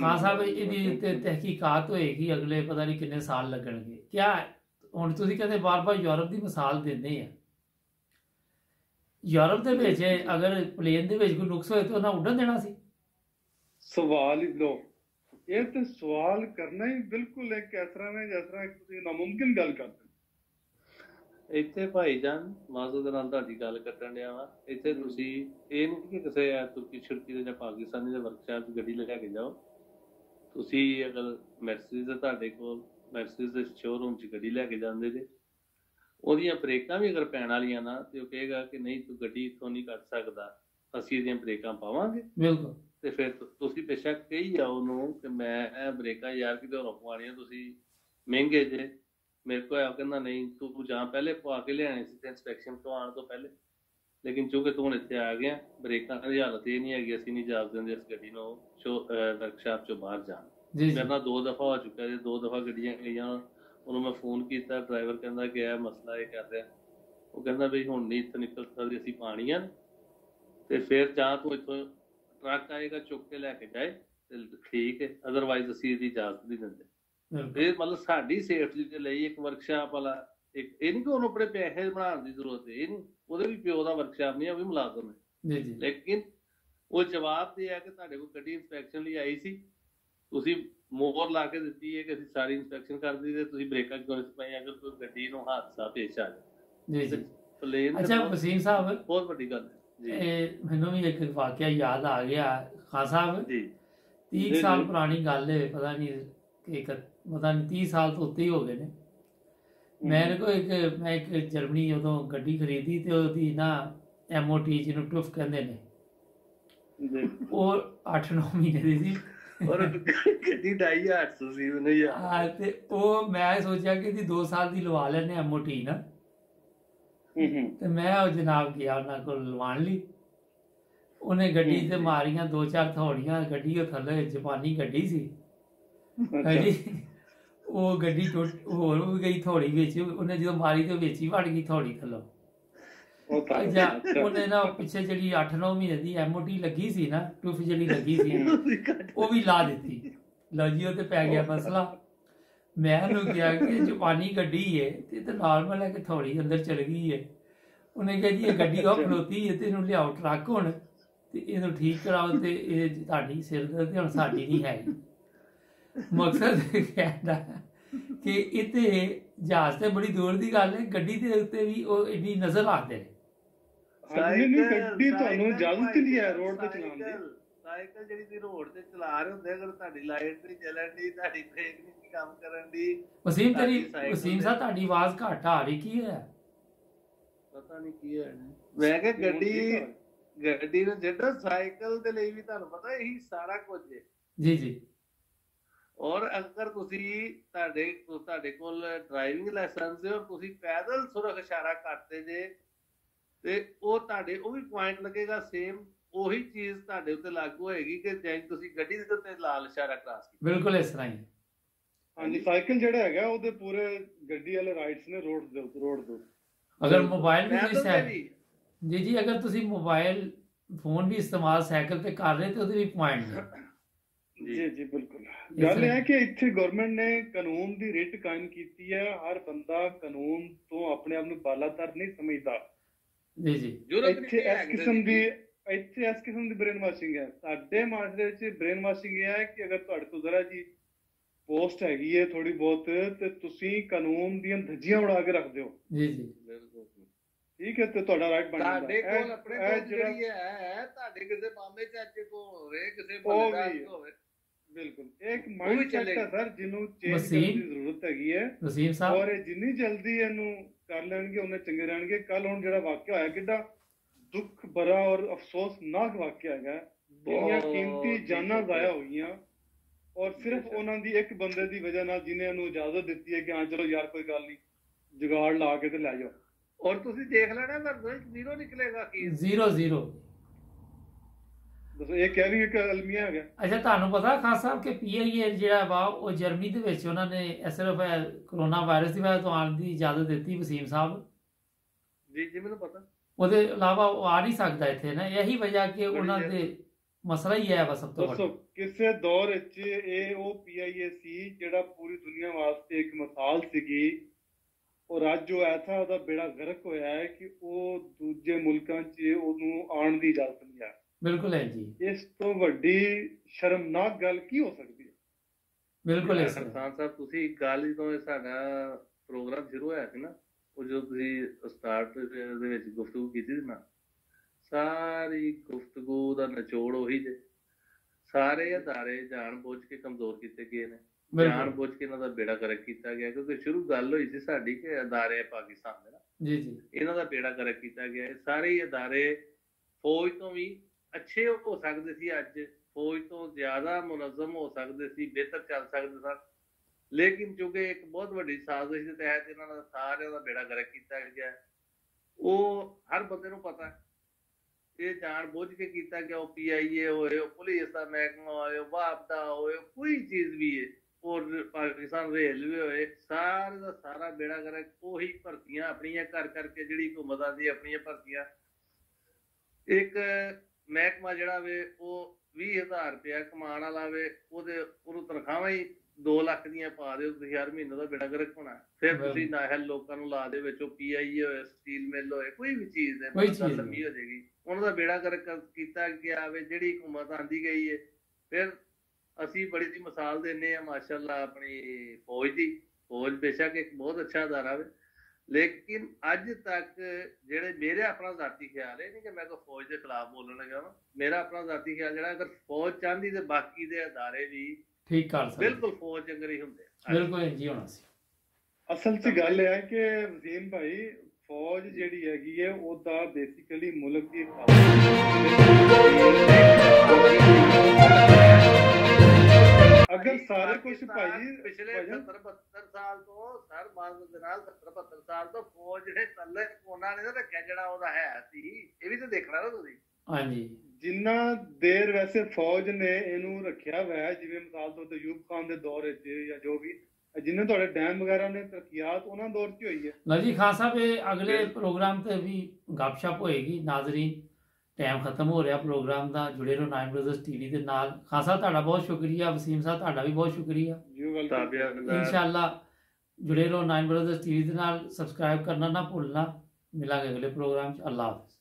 ਖਾਨ ਸਾਹਿਬ ਇਹਦੀ ਤਹਿਕੀਕਾਤ ਹੋਏਗੀ ਅਗਲੇ ਪਤਾ ਨਹੀਂ ਕਿੰਨੇ ਸਾਲ ਲੱਗਣਗੇ। ਕਿਆ ਹੁਣ ਤੁਸੀਂ ਕਹਿੰਦੇ ਬਾਰ-ਬਾਰ ਯੂਰਪ ਦੀ ਮਿਸਾਲ ਦਿੰਦੇ ਆ। ਯੂਰਪ ਦੇ ਵਿੱਚ ਅਗਰ ਪਲੇਨ ਦੇ ਵਿੱਚ ਕੋਈ ਨੁਕਸ ਹੋਏ ਤਾਂ ਉਹਨਾਂ ਉੱਡਣ ਦੇਣਾ ਸੀ। ਸਵਾਲ ਹੀ ਲੋ ਇਹ ਤੇ ਸਵਾਲ ਕਰਨਾ ਹੀ ਬਿਲਕੁਲ ਇੱਕ ਇਸ ਤਰ੍ਹਾਂ ਹੈ ਜਿਸ ਤਰ੍ਹਾਂ ਇੱਕ ਤੁਸੀਂ ਨਾਮੁਮਕਿਨ ਗੱਲ ਕਰਦੇ ਇੱਥੇ ਭਾਈ ਜਾਨ ਮਾਜ਼ੂਦ ਨਾਲ ਤੁਹਾਡੀ ਗੱਲ ਕੱਟਣ ਡਿਆ ਵਾ। ਇੱਥੇ ਤੁਸੀਂ ਇਹ ਨਹੀਂ ਕਿ ਕਿਸੇ ਆ ਤੁਰਕੀ ਛਿੜਕੀ ਦੇ ਜਾਂ ਪਾਕਿਸਤਾਨੀ ਦੇ ਵਰਕਸ਼ਾਪ 'ਚ ਗੱਡੀ ਲੈ ਕੇ ਜਾਓ। ਤੁਸੀਂ ਅਗਰ ਮੈਰਸੀਡੀਜ਼ ਹੈ ਤੁਹਾਡੇ ਕੋਲ ਮੈਰਸੀਡੀਜ਼ ਦੇ ਸ਼ੋਰੂਮ 'ਚ ਗੱਡੀ ਲੈ ਕੇ ਜਾਂਦੇ ਜੇ ਉਹਦੀਆਂ ਬ੍ਰੇਕਾਂ ਵੀ ਅਗਰ ਪੈਣ ਵਾਲੀਆਂ ਨਾ ਤੇ ਉਹ ਕਹੇਗਾ ਕਿ ਨਹੀਂ ਤੂੰ ਗੱਡੀ ਇੱਥੋਂ ਨਹੀਂ ਕੱਢ ਸਕਦਾ ਅਸੀਂ ਇਹਦੀਆਂ ਬ੍ਰੇਕਾਂ ਪਾਵਾਂਗੇ। ਬਿਲਕੁਲ। ਤੇ ਫਿਰ ਤੁਸੀਂ ਬੇਸ਼ੱਕ ਕਹੀ ਜਾਓ ਉਹਨੂੰ ਕਿ ਮੈਂ ਇਹ ਬ੍ਰੇਕਾਂ ਯਾਰ ਕਿਤੇ ਹੋਰ ਪਵਾਉਣੀਆਂ ਤੁਸੀਂ ਮਹਿੰਗੇ ਜੇ। ਮੇਰੇ ਕੋਲ ਆ ਕਹਿੰਦਾ ਨਹੀਂ ਤੂੰ ਜਾਂ ਪਹਿਲੇ ਪਵਾ ਕੇ ਲਿਆਣੇ ਸੀ ਤੇ ਇਨਸਪੈਕਸ਼ਨ ਤੋਂ ਤੋਂ ਪਹਿਲੇ। ਲੇਕਿਨ ਚੂੰਕਿ ਤੂੰ ਹੁਣ ਇੱਥੇ ਆ ਗਿਆ ਬ੍ਰੇਕਾਂ ਦੀ ਹਾਲਤ ਇਹ ਨਹੀਂ ਹੈਗੀ ਅਸੀਂ ਨਹੀਂ ਜਾ ਦਿੰਦੇ ਇਸ ਗੱਡੀ ਨੂੰ ਸ਼ੋ ਵਰਕਸ਼ਾਪ ਚੋਂ ਬਾਹਰ ਜਾਣ। ਜੀ ਮੇਰੇ ਨਾਲ ਦੋ ਦਫਾ ਹੋ ਚੁੱਕਾ ਜੇ ਦੋ ਦਫਾ ਗੱਡੀਆਂ ਗਈਆਂ ਉਹਨੂੰ ਮੈਂ ਫੋਨ ਕੀਤਾ ਡਰਾਈਵਰ ਕਹਿੰਦਾ ਕਿ ਇਹ ਮਸਲਾ ਇਹ ਕਰ ਰਿਹਾ। ਉਹ ਕਹਿੰਦਾ ਵੀ ਹੁਣ ਨਹੀਂ ਇੱਥੋਂ ਨਿਕਲ ਸਕਦੀ ਅਸੀਂ ਪਾਣੀਆਂ ਨੇ। ਤੇ ਫਿਰ ਜਾਂ ਤੂੰ ਇੱਥੋਂ ਟਰੱਕ ਆਏਗਾ ਚੁੱਕ ਕੇ ਲੈ ਕੇ ਜਾਏ ਤੇ ਠੀਕ ਹੈ ਅਦਰਵਾਈਜ਼ ਅਸੀਂ ਇਹਦੀ ਇਜਾਜ਼ਤ ਨਹੀਂ ਦਿੰਦੇ। ਇਹ ਮਤਲਬ ਸਾਡੀ ਸੇਫਟੀ ਦੇ ਲਈ ਇੱਕ ਵਰਕਸ਼ਾਪ ਵਾਲਾ ਇੱਕ ਇਹ ਨਹੀਂ ਕਿ ਉਹਨੂੰ ਆਪਣੇ ਪੈਸੇ ਬਣਾਉਣ ਦੀ ਜ਼ਰੂਰਤ ਹੈ ਇਹ ਨਹੀਂ। ਉਹਦੇ ਵੀ ਪਿਓ ਦਾ ਵਰਕਸ਼ਾਪ ਨਹੀਂ ਉਹ ਵੀ ਮੁਲਾਜ਼ਮ ਹੈ। ਜੀ ਜੀ। ਲੇਕਿਨ ਉਹ ਜਵਾਬ ਦੇ ਹੈ ਕਿ ਤੁਹਾਡੇ ਕੋਲ ਗੱਡੀ ਇਨਸਪੈਕਸ਼ਨ ਲਈ ਆਈ ਸੀ ਤੁਸੀਂ ਮੋਹਰ ਲਾ ਕੇ ਦਿੱਤੀ ਹੈ ਕਿ ਅਸੀਂ ਸਾਰੀ ਇਨਸਪੈਕਸ਼ਨ ਕਰ ਦਿੱਤੀ ਤੇ ਤੁਸੀਂ ਬ੍ਰੇਕਾਂ ਕਿਉਂ ਨਹੀਂ ਪਾਈਆਂ ਅਗਰ ਕੋਈ ਗੱਡੀ ਨੂੰ ਹਾਦਸਾ ਪੇਸ਼ ਆ ਜਾਏ ਜੀ ਜੀ। ਪਲੇਨ ਅੱਛਾ ਵਸੀਮ ਸਾਹਿਬ। ਬਹੁਤ ਵੱਡੀ ਗੱਲ ਹੈ। ਇਹ ਮੈਨੂੰ ਵੀ ਇੱਕ ਵਾਕਿਆ ਯਾਦ ਆ ਗਿਆ। ਖਾਨ ਸਾਹਿਬ ਜੀ। 30 ਜੀ, ਸਾਲ। ਪੁਰਾਣੀ ਗੱਲ ਹੈ ਪਤਾ ਨਹੀਂ ਕਿ ਇੱਕ ਪਤਾ ਨਹੀਂ 30 ਸਾਲ ਤੋਂ ਉੱਤੇ ਹੀ ਹੋ ਗਏ ਨੇ। ਮੇਰੇ ਕੋ ਇੱਕ ਮੈਂ ਇੱਕ ਜਰਮਨੀ ਉਦੋਂ ਗੱਡੀ ਖਰੀਦੀ ਤੇ ਉਹਦੀ ਨਾ ਐਮਓਟੀ ਜਿਹਨੂੰ ਟੁਫ ਕਹਿੰਦੇ ਨੇ। ਉਹ 8-9 ਮਹੀਨੇ ਦੀ ਸੀ। ਔਰ ਗੱਡੀ 2800 ਸੀ ਉਹਨੇ ਯਾਰ ਹਾਂ, ਤੇ ਉਹ ਮੈਂ ਸੋਚਿਆ ਕਿ ਇਹਦੀ 2 ਸਾਲ ਦੀ ਲਵਾ ਲੈਣੇ ਐਮਓਟੀ ਨਾ। ਤੇ ਮੈਂ ਉਹ ਜਨਾਬ ਗਿਆ ਉਹਨਾਂ ਕੋਲ ਲਵਾਣ ਲਈ। ਉਹਨੇ ਗੱਡੀ ਤੇ। ਮਾਰੀਆਂ ਦੋ ਚਾਰ ਥੋੜੀਆਂ ਗੱਡੀ ਉਹ ਥੱਲੇ ਜਾਪਾਨੀ ਗੱਡੀ ਸੀ। ਹਾਂਜੀ। ਉਹ ਗੱਡੀ ਟੁੱਟ ਹੋਰ ਵੀ ਗਈ ਥੋੜੀ ਵਿੱਚ ਉਹਨੇ ਜਦੋਂ ਮਾਰੀ ਤੇ ਵਿੱਚ ਹੀ ਵੜ ਗਈ ਥੋੜੀ ਥੱਲੋਂ। ਅੱਛਾ ਉਹਨੇ ਨਾ ਪਿੱਛੇ ਜਿਹੜੀ 8-9 ਮਹੀਨੇ ਦੀ ਐਮਓਟੀ ਲੱਗੀ ਸੀ ਨਾ ਟੂਫ ਜਿਹੜੀ ਲੱਗੀ ਸੀ ਉਹ ਵੀ ਲਾ ਦਿੱਤੀ। ਲਓ ਜੀ ਉਹ ਤੇ ਪੈ ਗਿਆ ਮਸਲਾ। ਮੈਂ ਉਹਨੂੰ ਕਿਹਾ ਕਿ ਜਵਾਨੀ ਗੱਡੀ ਏ ਤੇ ਇਹ ਤਾਂ ਨਾਰਮਲ ਹੈ ਕਿ ਥੋੜੀ ਅੰਦਰ ਚਲ ਗਈ ਏ। ਉਹਨੇ ਕਿਹਾ ਜੀ ਇਹ ਗੱਡੀ ਉਹ ਖਲੋਤੀ ਏ ਤੇ ਇਹਨੂੰ ਲਿਆਓ ਟਰੱਕ ਹੁਣ ਤੇ ਇਹਨੂੰ ਠੀਕ ਕਰਾਓ ਤੇ ਇਹ ਤੁਹਾਡੀ ਸਿਰ ਦਰਦ ਤੇ ਹੁਣ ਸਾਡੀ ਨਹੀਂ ਹੈਗੀ। ਮਕਸਦ ਕਹਿਣਾ ਕਿ ਇੱਥੇ ਜਹਾਜ਼ ਤੇ ਬੜੀ ਦੂਰ ਦੀ ਗੱਲ ਹੈ ਗੱਡੀ ਦੇ ਉੱਤੇ ਵੀ ਉਹ ਇੰਨੀ ਨਜ਼ਰ ਆਉਂਦੇ ਨੇ। ਨਹੀਂ ਗੱਡੀ ਤੁਹਾਨੂੰ ਇਜਾਜ਼ਤ ਨਹੀਂ ਹੈ ਰੋਡ ਤੇ ਚਲਾਉਣ ਦੀ। ਸਾਈਕਲ- ਸਾਈਕਲ ਜਿਹੜੀ ਤੁਸੀਂ ਰੋਡ ਤੇ ਚਲਾ ਰਹੇ ਹੁੰਦੇ ਅਗਰ ਤੁਹਾਡੀ ਲਾਈਟ ਨਹੀਂ ਚੱਲਣ ਦੀ ਤੁਹਾਡੀ ਬ੍ਰੇਕ ਨਹੀਂ ਕੰਮ ਕਰਨ ਦੀ ਵਸੀਮ ਤੇਰੀ ਵਸੀਮ ਸਾਹਿਬ ਤੁਹਾਡੀ ਆਵਾਜ਼ ਘੱਟ ਆ ਰਹੀ ਕੀ ਹੈ ਪਤਾ ਨਹੀਂ ਕੀ ਹੈ ਮੈਂ ਕਿਹਾ ਗੱਡੀ ਗੱਡੀ ਨੂੰ ਜਿਹੜਾ ਸਾਈਕਲ ਦੇ ਲਈ ਵੀ ਤੁਹਾਨੂੰ ਪਤਾ ਇਹੀ ਸਾਰਾ ਕੁਝ ਹੈ ਜੀ ਜੀ। ਔਰ ਅਗਰ ਤੁਸੀਂ ਤੁਹਾਡੇ ਤੁਹਾਡੇ ਕੋਲ ਡਰਾਈਵਿੰਗ ਲਾਇਸੈਂਸ ਹੈ ਔਰ ਤੁਸੀਂ ਪੈਦਲ ਸੁਰਖ ਇਸ਼ਾਰਾ ਕਰਦੇ ਜੇ ਤੇ ਉਹ ਤੁਹਾਡੇ ਉਹ ਵੀ ਪੁਆਇੰਟ ਲੱਗੇਗਾ ਸੇਮ ਉਹੀ ਚੀਜ਼ ਤੁਹਾਡੇ ਉੱਤੇ ਲਾਗੂ ਹੋਏਗੀ ਕਿ ਜੇ ਤੁਸੀਂ ਗੱਡੀ ਦੇ ਉੱਤੇ ਲਾਲ ਇਸ਼ਾਰਾ ਕਰਾਸ ਕੀਤਾ। ਬਿਲਕੁਲ ਇਸ ਤਰ੍ਹਾਂ ਹੀ। ਹਾਂਜੀ ਸਾਈਕਲ ਜਿਹੜਾ ਹੈਗਾ ਉਹਦੇ ਪੂਰੇ ਗੱਡੀ ਵਾਲੇ ਰਾਈਟਸ ਨੇ ਰੋਡ ਦੇ ਉੱਤੇ ਰੋਡ ਦੇ ਅਗਰ ਮੋਬਾਈਲ ਵੀ ਤੁਸੀਂ ਸਾਈਕਲ ਜੀ। ਜੀ ਅਗਰ ਤੁਸੀਂ ਮੋਬਾਈਲ ਫੋਨ ਵੀ ਇਸਤੇਮਾਲ ਸਾਈਕਲ ਤੇ ਕਰ ਰਹੇ ਤੇ ਉਹਦੇ ਵੀ ਪੁਆਇੰਟ ਨੇ। ਜੀ। ਜੀ ਬਿਲਕੁਲ। ਗੱਲ ਇਹ ਹੈ ਕਿ ਇੱਥੇ ਗਵਰਨਮੈਂਟ ਨੇ ਕਾਨੂੰਨ ਦੀ ਰਿਟ ਕਾਇਮ ਕੀਤੀ ਹੈ। ਹਰ ਬੰਦਾ ਕਾਨੂੰਨ ਤੋਂ ਆਪਣੇ ਆਪ ਨੂੰ ਬਾਲਾਤਰ ਨਹੀਂ ਸਮਝਦਾ। ਜੀ ਜੀ। ਇੱਥੇ ਨਹੀਂ ਹੈ ਇਸ ਕਿਸਮ ਦੀ ਇੱਥੇ ਇਸ ਕਿਸਮ ਦੀ ਬ੍ਰੇਨ ਵਾਸ਼ਿੰਗ ਹੈ ਸਾਡੇ ਮਾਸ਼ਰੇ ਵਿੱਚ ਬ੍ਰੇਨ ਵਾਸ਼ਿੰਗ ਇਹ ਹੈ ਕਿ ਅਗਰ ਤੁਹਾਡੇ ਕੋਲ ਜ਼ਰਾ ਜੀ ਪੋਸਟ ਹੈਗੀ ਹੈ ਥੋੜੀ ਬਹੁਤ ਤੇ ਤੁਸੀਂ ਕਾਨੂੰਨ ਦੀਆਂ ਧੱਜੀਆਂ ਉਡਾ ਕੇ ਰੱਖਦੇ ਹੋ ਜੀ ਜੀ ਬਿਲਕੁਲ ਠੀਕ ਹੈ ਤੇ ਤੁਹਾਡਾ ਰਾਈਟ ਬਣ ਜਾਂਦਾ ਤੁਹਾਡੇ। ਕੋਲ ਆਪਣੇ ਕੋਲ ਜਿਹੜਾ- ਹੈ ਤੁਹਾਡੇ ਕਿਸੇ ਮਾਮੇ ਚਾਚੇ ਕੋ ਹੋਵੇ ਕਿਸੇ ਬੰਦਾ ਵੀ। ਹੋਵੇ ਬਿਲਕੁਲ ਇੱਕ ਮਾਈਂਡ ਸੈਟ। ਹੈ ਸਰ ਜਿਹਨੂੰ ਚੇਂਜ। ਕਰਨ ਦੀ ਜ਼ਰੂਰਤ ਹੈਗੀ ਹੈ ਵਸੀਮ ਸਾਹਿਬ ਔਰ ਜਿੰਨੀ ਜਲਦੀ ਇਹਨੂੰ ਕਰ ਲੈਣਗੇ ਉਹਨੇ ਚੰਗੇ ਰਹਿਣਗੇ ਕੱਲ ਹੁਣ ਜਿਹੜਾ ਵਾਕਿਆ ਹੋਇਆ ਕਿੱਡਾ ਦੁੱਖ ਭਰਾ ਔਰ ਅਫਸੋਸਨਾਕ ਵਾਕਿਆ ਹੈਗਾ ਬਹੁਤ ਕੀਮਤੀ ਜਾਨਾਂ ਜ਼ਾਇਆ ਹੋਈਆਂ ਔਰ ਸਿਰਫ ਉਹਨਾਂ ਦੀ ਇੱਕ ਬੰਦੇ ਦੀ ਵਜ੍ਹਾ ਨਾਲ ਜਿਨੇ ਉਹਨੂੰ ਇਜਾਜ਼ਤ ਦਿੱਤੀ ਹੈ ਕਿ ਹਾਂ ਚਲੋ ਯਾਰ ਕੋਈ ਗੱਲ ਨਹੀਂ ਜੁਗਾੜ ਲਾ ਕੇ ਤੇ ਲੈ ਜਾਓ। ਔਰ ਤੁਸੀਂ ਦੇਖ ਲੈਣਾ ਰਿਜ਼ਲਟ ਜ਼ੀਰੋ ਨਿਕਲੇਗਾ ਕੀ? Zero zero. ਦੱਸੋ ਇਹ ਕਹਿ ਵੀ ਇੱਕ ਅਲਮੀਆ ਹੈਗਾ। ਅੱਛਾ ਤੁਹਾਨੂੰ ਪਤਾ ਖਾਨ ਸਾਹਿਬ ਕਿ ਪੀਆਈਏ ਜਿਹੜਾ ਵਾ ਉਹ ਜਰਮਨੀ ਦੇ ਵਿੱਚ ਉਹਨਾਂ ਨੇ ਸਿਰਫ ਕਰੋਨਾ ਵਾਇਰਸ ਦੀ ਵਜ੍ਹਾ ਤੋਂ ਆਉਣ ਦੀ ਇਜਾਜ਼ਤ ਦਿੱਤੀ ਵਸੀਮ ਸਾਹਿਬ। ਜੀ ਜੀ ਮੈਨੂੰ ਪਤਾ। ਉਹਦੇ ਇਲਾਵਾ ਉਹ ਆ ਨਹੀਂ ਸਕਦਾ ਇੱਥੇ ਨਾ ਇਹੀ ਵਜ੍ਹਾ ਕਿ ਉਹਨਾਂ ਬੜੀ ਦੇ ਮਸਲਾ ਹੀ ਹੈ ਵਾ ਸਭ ਤੋਂ ਵੱਡਾ। ਕਿਸੇ ਦੌਰ ਵਿੱਚ ਇਹ ਉਹ ਪੀਆਈਏ ਸੀ ਜਿਹੜਾ ਪੂਰੀ ਦੁਨੀਆ ਵਾਸਤੇ ਇੱਕ ਮਿਸਾਲ ਸੀਗੀ? ਔਰ ਅੱਜ ਜੋ ਐਸਾ ਉਹਦਾ ਬੇੜਾ ਗਰਕ ਹੋਇਆ ਹੈ ਕਿ ਉਹ ਦੂਜੇ ਮੁਲਕਾਂ 'ਚ ਉਹਨੂੰ ਆਉਣ ਦੀ ਇਜਾਜ਼ਤ ਨਹੀਂ ਹੈ। ਬਿਲਕੁਲ ਹੈ ਜੀ। ਇਸ ਤੋਂ ਵੱਡੀ ਸ਼ਰਮਨਾਕ ਗੱਲ ਕੀ ਹੋ ਸਕਦੀ ਹੈ? ਬਿਲਕੁਲ ਤਰ੍ਹਾਂ। ਖਾਨ ਸਾਹਿਬ ਤੁਸੀਂ ਗੱਲ ਜਦੋਂ ਇਹ ਸਾਡਾ ਪ੍ਰੋਗਰਾਮ ਸ਼ੁਰੂ ਹੋਇਆ ਸੀ ਨਾ ਉਹ ਜੋ ਤੁਸੀਂ ਸਟਾਰਟ ਦੇ ਵਿੱਚ ਗੁਫ਼ਤਗੂ ਕੀਤੀ ਸੀ ਨਾ ਸਾਰੀ ਗੁਫ਼ਤਗੂ ਦਾ ਨਿਚੋੜ ਉਹੀ ਜੇ। ਸਾਰੇ ਅਦਾਰੇ ਜਾਣ ਬੁੱਝ ਕੇ ਕਮਜ਼ੋਰ ਕੀਤੇ ਗਏ ਨੇ। ਜਾਣ ਬੁੱਝ ਕੇ ਇਹਨਾਂ ਦਾ ਬੇੜਾ ਗਰਕ ਕੀਤਾ ਗਿਆ ਕਿਉਂਕਿ ਸ਼ੁਰੂ ਗੱਲ ਹੋਈ ਸੀ ਸਾਡੀ ਕਿ ਅਦਾਰੇ ਪਾਕਿਸਤਾਨ ਦੇ ਨਾ। ਜੀ ਜੀ। ਇਹਨਾਂ ਦਾ ਬੇੜਾ ਗਰਕ ਕੀਤਾ ਗਿਆ। ਇਹ ਸਾਰੇ ਅਦਾਰੇ ਫੌਜ ਤੋਂ ਵੀ ਅੱਛੇ ਹੋ ਸਕਦੇ ਸੀ ਅੱਜ। ਫੌਜ ਤੋਂ ਜ਼ਿਆਦਾ ਮੁਨਜ਼ਮ ਹੋ ਸਕਦੇ ਸੀ ਬਿਹਤਰ ਚੱਲ ਸਕਦੇ ਸਨ। ਲੇਕਿਨ ਚੂੰਕਿ ਇੱਕ ਬਹੁਤ ਵੱਡੀ ਸਾਜ਼ਿਸ਼ ਦੇ ਤਹਿਤ ਇਹਨਾਂ ਦਾ ਸਾਰਿਆਂ ਦਾ ਬੇੜਾ ਗਰਕ ਕੀਤਾ ਗਿਆ। ਉਹ ਹਰ ਬੰਦੇ ਨੂੰ ਪਤਾ ਹੈ। ਇਹ ਜਾਣ ਬੁੱਝ ਕੇ ਕੀਤਾ ਗਿਆ, ਉਹ ਪੀਆਈਏ ਹੋਏ, ਉਹ ਪੁਲਿਸ ਦਾ ਮਹਿਕਮਾ ਹੋਏ, ਉਹ ਵਾਪ ਹੋਏ ਕੋਈ ਚੀਜ਼ ਵੀ ਹੈ ਔਰ ਪਾਕਿਸਤਾਨ ਰੇਲਵੇ ਹੋਏ, ਸਾਰੇ ਦਾ ਸਾਰਾ ਬੇੜਾ ਗਰਕ, ਉਹੀ ਭਰਤੀਆਂ ਆਪਣੀਆਂ ਕਰ ਕਰਕੇ ਜਿਹੜੀ ਹੁਕੂਮਤ ਆਂਦੀ ਆਪਣੀਆਂ ਭਰਤੀਆਂ। ਇੱਕ ਮਹਿਕਮਾ ਜਿਹੜਾ ਵੇ, ਉਹ 20000 ਰੁਪਇਆ ਕਮਾਉਣ ਵਾਲਾ ਵੇ, ਉਹਦੇ, ਉਹਨੂੰ ਤਨਖਾਹਾਂ ਹੀ 2 ਲੱਖ ਦੀਆਂ ਪਾ ਦਿਓ ਤੁਸੀਂ ਹਰ ਮਹੀਨੇ ਦਾ ਬੇੜਾ ਗਰਕ ਹੋਣਾ। ਫਿਰ ਤੁਸੀਂ ਨਾਹਲ ਲੋਕਾਂ ਨੂੰ ਲਾ ਦੇ ਵਿੱਚ ਉਹ ਪੀਆਈਏ ਹੋਏ ਸਟੀਲ ਮਿਲ ਹੋਏ ਕੋਈ ਵੀ ਚੀਜ਼ ਗੱਲ ਚੀਜ਼ ਲੰਮੀ ਹੋ ਜਾਏਗੀ। ਉਹਨਾਂ ਦਾ ਬੇੜਾ ਗਰਕ ਕੀਤਾ ਗਿਆ ਵੇ ਜਿਹੜੀ ਹੁਕੂਮਤ ਆਂਦੀ ਗਈ ਹੈ ਫਿਰ ਅਸੀਂ ਬੜੀ ਦੀ ਮਿਸਾਲ ਦਿੰਨੇ ਆ ਮਾਸ਼ਾਅੱਲਾ ਆਪਣੀ ਫੌਜ ਦੀ। ਫੌਜ ਬੇਸ਼ੱਕ ਇੱਕ ਬਹੁਤ ਅੱਛਾ ਅਦਾਰਾ ਵੇ। ਲੇਕਿਨ ਅੱਜ ਤੱਕ ਜਿਹੜੇ ਮੇਰੇ ਆਪਣਾ ਜ਼ਾਤੀ ਖਿਆਲ ਹੈ ਨਹੀਂ ਕਿ ਮੈਂ ਕੋਈ ਫੌਜ ਦੇ ਖਿਲਾਫ ਬੋਲਣ ਲੱਗਾ ਵਾਂ। ਮੇਰਾ ਆਪਣਾ ਜ਼ਾਤੀ ਖਿਆਲ ਜਿਹੜਾ ਅਗਰ ਫੌਜ ਚਾਹੁੰਦੀ ਤੇ ਬਾਕੀ ਦੇ ਅਦਾਰੇ ਵੀ ਠੀਕ ਕਰ ਸਕਦੇ। ਬਿਲਕੁਲ ਫੌਜ ਹੀ ਹੁੰਦੇ। ਆ। ਬਿਲਕੁਲ ਇੰਜ ਹੀ ਹੋਣਾ ਸੀ। ਅਸਲ 'ਚ ਗੱਲ ਇਹ ਹੈ ਕਿ ਵਜ਼ੀਮ ਭਾਈ ਫੌਜ ਜਿਹੜੀ ਹੈਗੀ ਹੈ ਉਹਦਾ ਬੇਸਿਕਲੀ ਮੁਲਕ ਦੀ ਅਗਰ ਸਾਰੇ ਕੁਝ ਭਾਈ ਪਿਛਲੇ ਭਾਈਜਾਨ, 70 72 ਸਾਲ ਤੋਂ ਸਰ ਮਾਨ ਦੇ ਨਾਲ 70 72 ਸਾਲ ਤੋਂ ਫੌਜ ਜਿਹੜੇ ਤੱਲੇ ਉਹਨਾਂ ਨੇ ਤਾਂ ਰੱਖਿਆ ਜਿਹੜਾ ਉਹਦਾ ਹੈ ਸੀ। ਇਹ ਵੀ ਤਾਂ ਦੇਖਣਾ ਨਾ ਤੁਸੀਂ। ਹਾਂਜੀ। ਜਿੰਨਾ ਦੇਰ ਵੈਸੇ ਫੌਜ ਨੇ ਇਹਨੂੰ ਰੱਖਿਆ ਹੋਇਆ ਹੈ, ਜਿਵੇਂ ਮਿਸਾਲ ਤੌਰ ਤੇ ਯੂਬ ਖਾਨ ਦੇ ਦੌਰ ਵਿੱਚ ਜਾਂ ਜੋ ਵੀ ਜਿੰਨੇ ਤੁਹਾਡੇ ਡੈਮ ਵਗੈਰਾ ਨੇ ਤਰੱਕੀਆਤ ਉਹਨਾਂ ਦੌਰ 'ਚ ਹੋਈ ਹੈ। ਲਓ ਜੀ ਖਾਨ ਸਾਹਿਬ ਇਹ ਅਗਲੇ। ਪ੍ਰੋਗਰਾਮ ਤੇ ਵੀ ਗੱਪਸ਼ਪ ਹੋਏਗੀ। ਨਾਜ਼ਰੀਨ ਟਾਈਮ ਖਤਮ ਹੋ ਰਿਹਾ ਪ੍ਰੋਗਰਾਮ ਦਾ ਜੁੜੇ ਰਹੋ ਨਾਈਨ ਬ੍ਰਦਰਸ ਟੀਵੀ ਦੇ ਨਾਲ। ਖਾਨ ਸਾਹਿਬ ਤੁਹਾਡਾ ਬਹੁਤ ਸ਼ੁਕਰੀਆ ਵਸੀਮ ਸਾਹਿਬ ਤੁਹਾਡਾ ਵੀ ਬਹੁਤ ਸ਼ੁਕਰੀਆ। ਇਨਸ਼ਾਅੱਲਾ ਜੁੜੇ ਰਹੋ ਨਾਈਨ ਬ੍ਰਦਰਸ ਟੀਵੀ ਦੇ ਨਾਲ ਸਬਸਕ੍ਰਾਈਬ ਕਰਨਾ ਨਾ ਭੁੱਲਣਾ। ਮਿਲਾਂਗੇ ਅਗਲੇ ਪ੍ਰੋਗਰਾਮ 'ਚ। ਅੱਲਾਹ ਹਾਫਿਜ਼।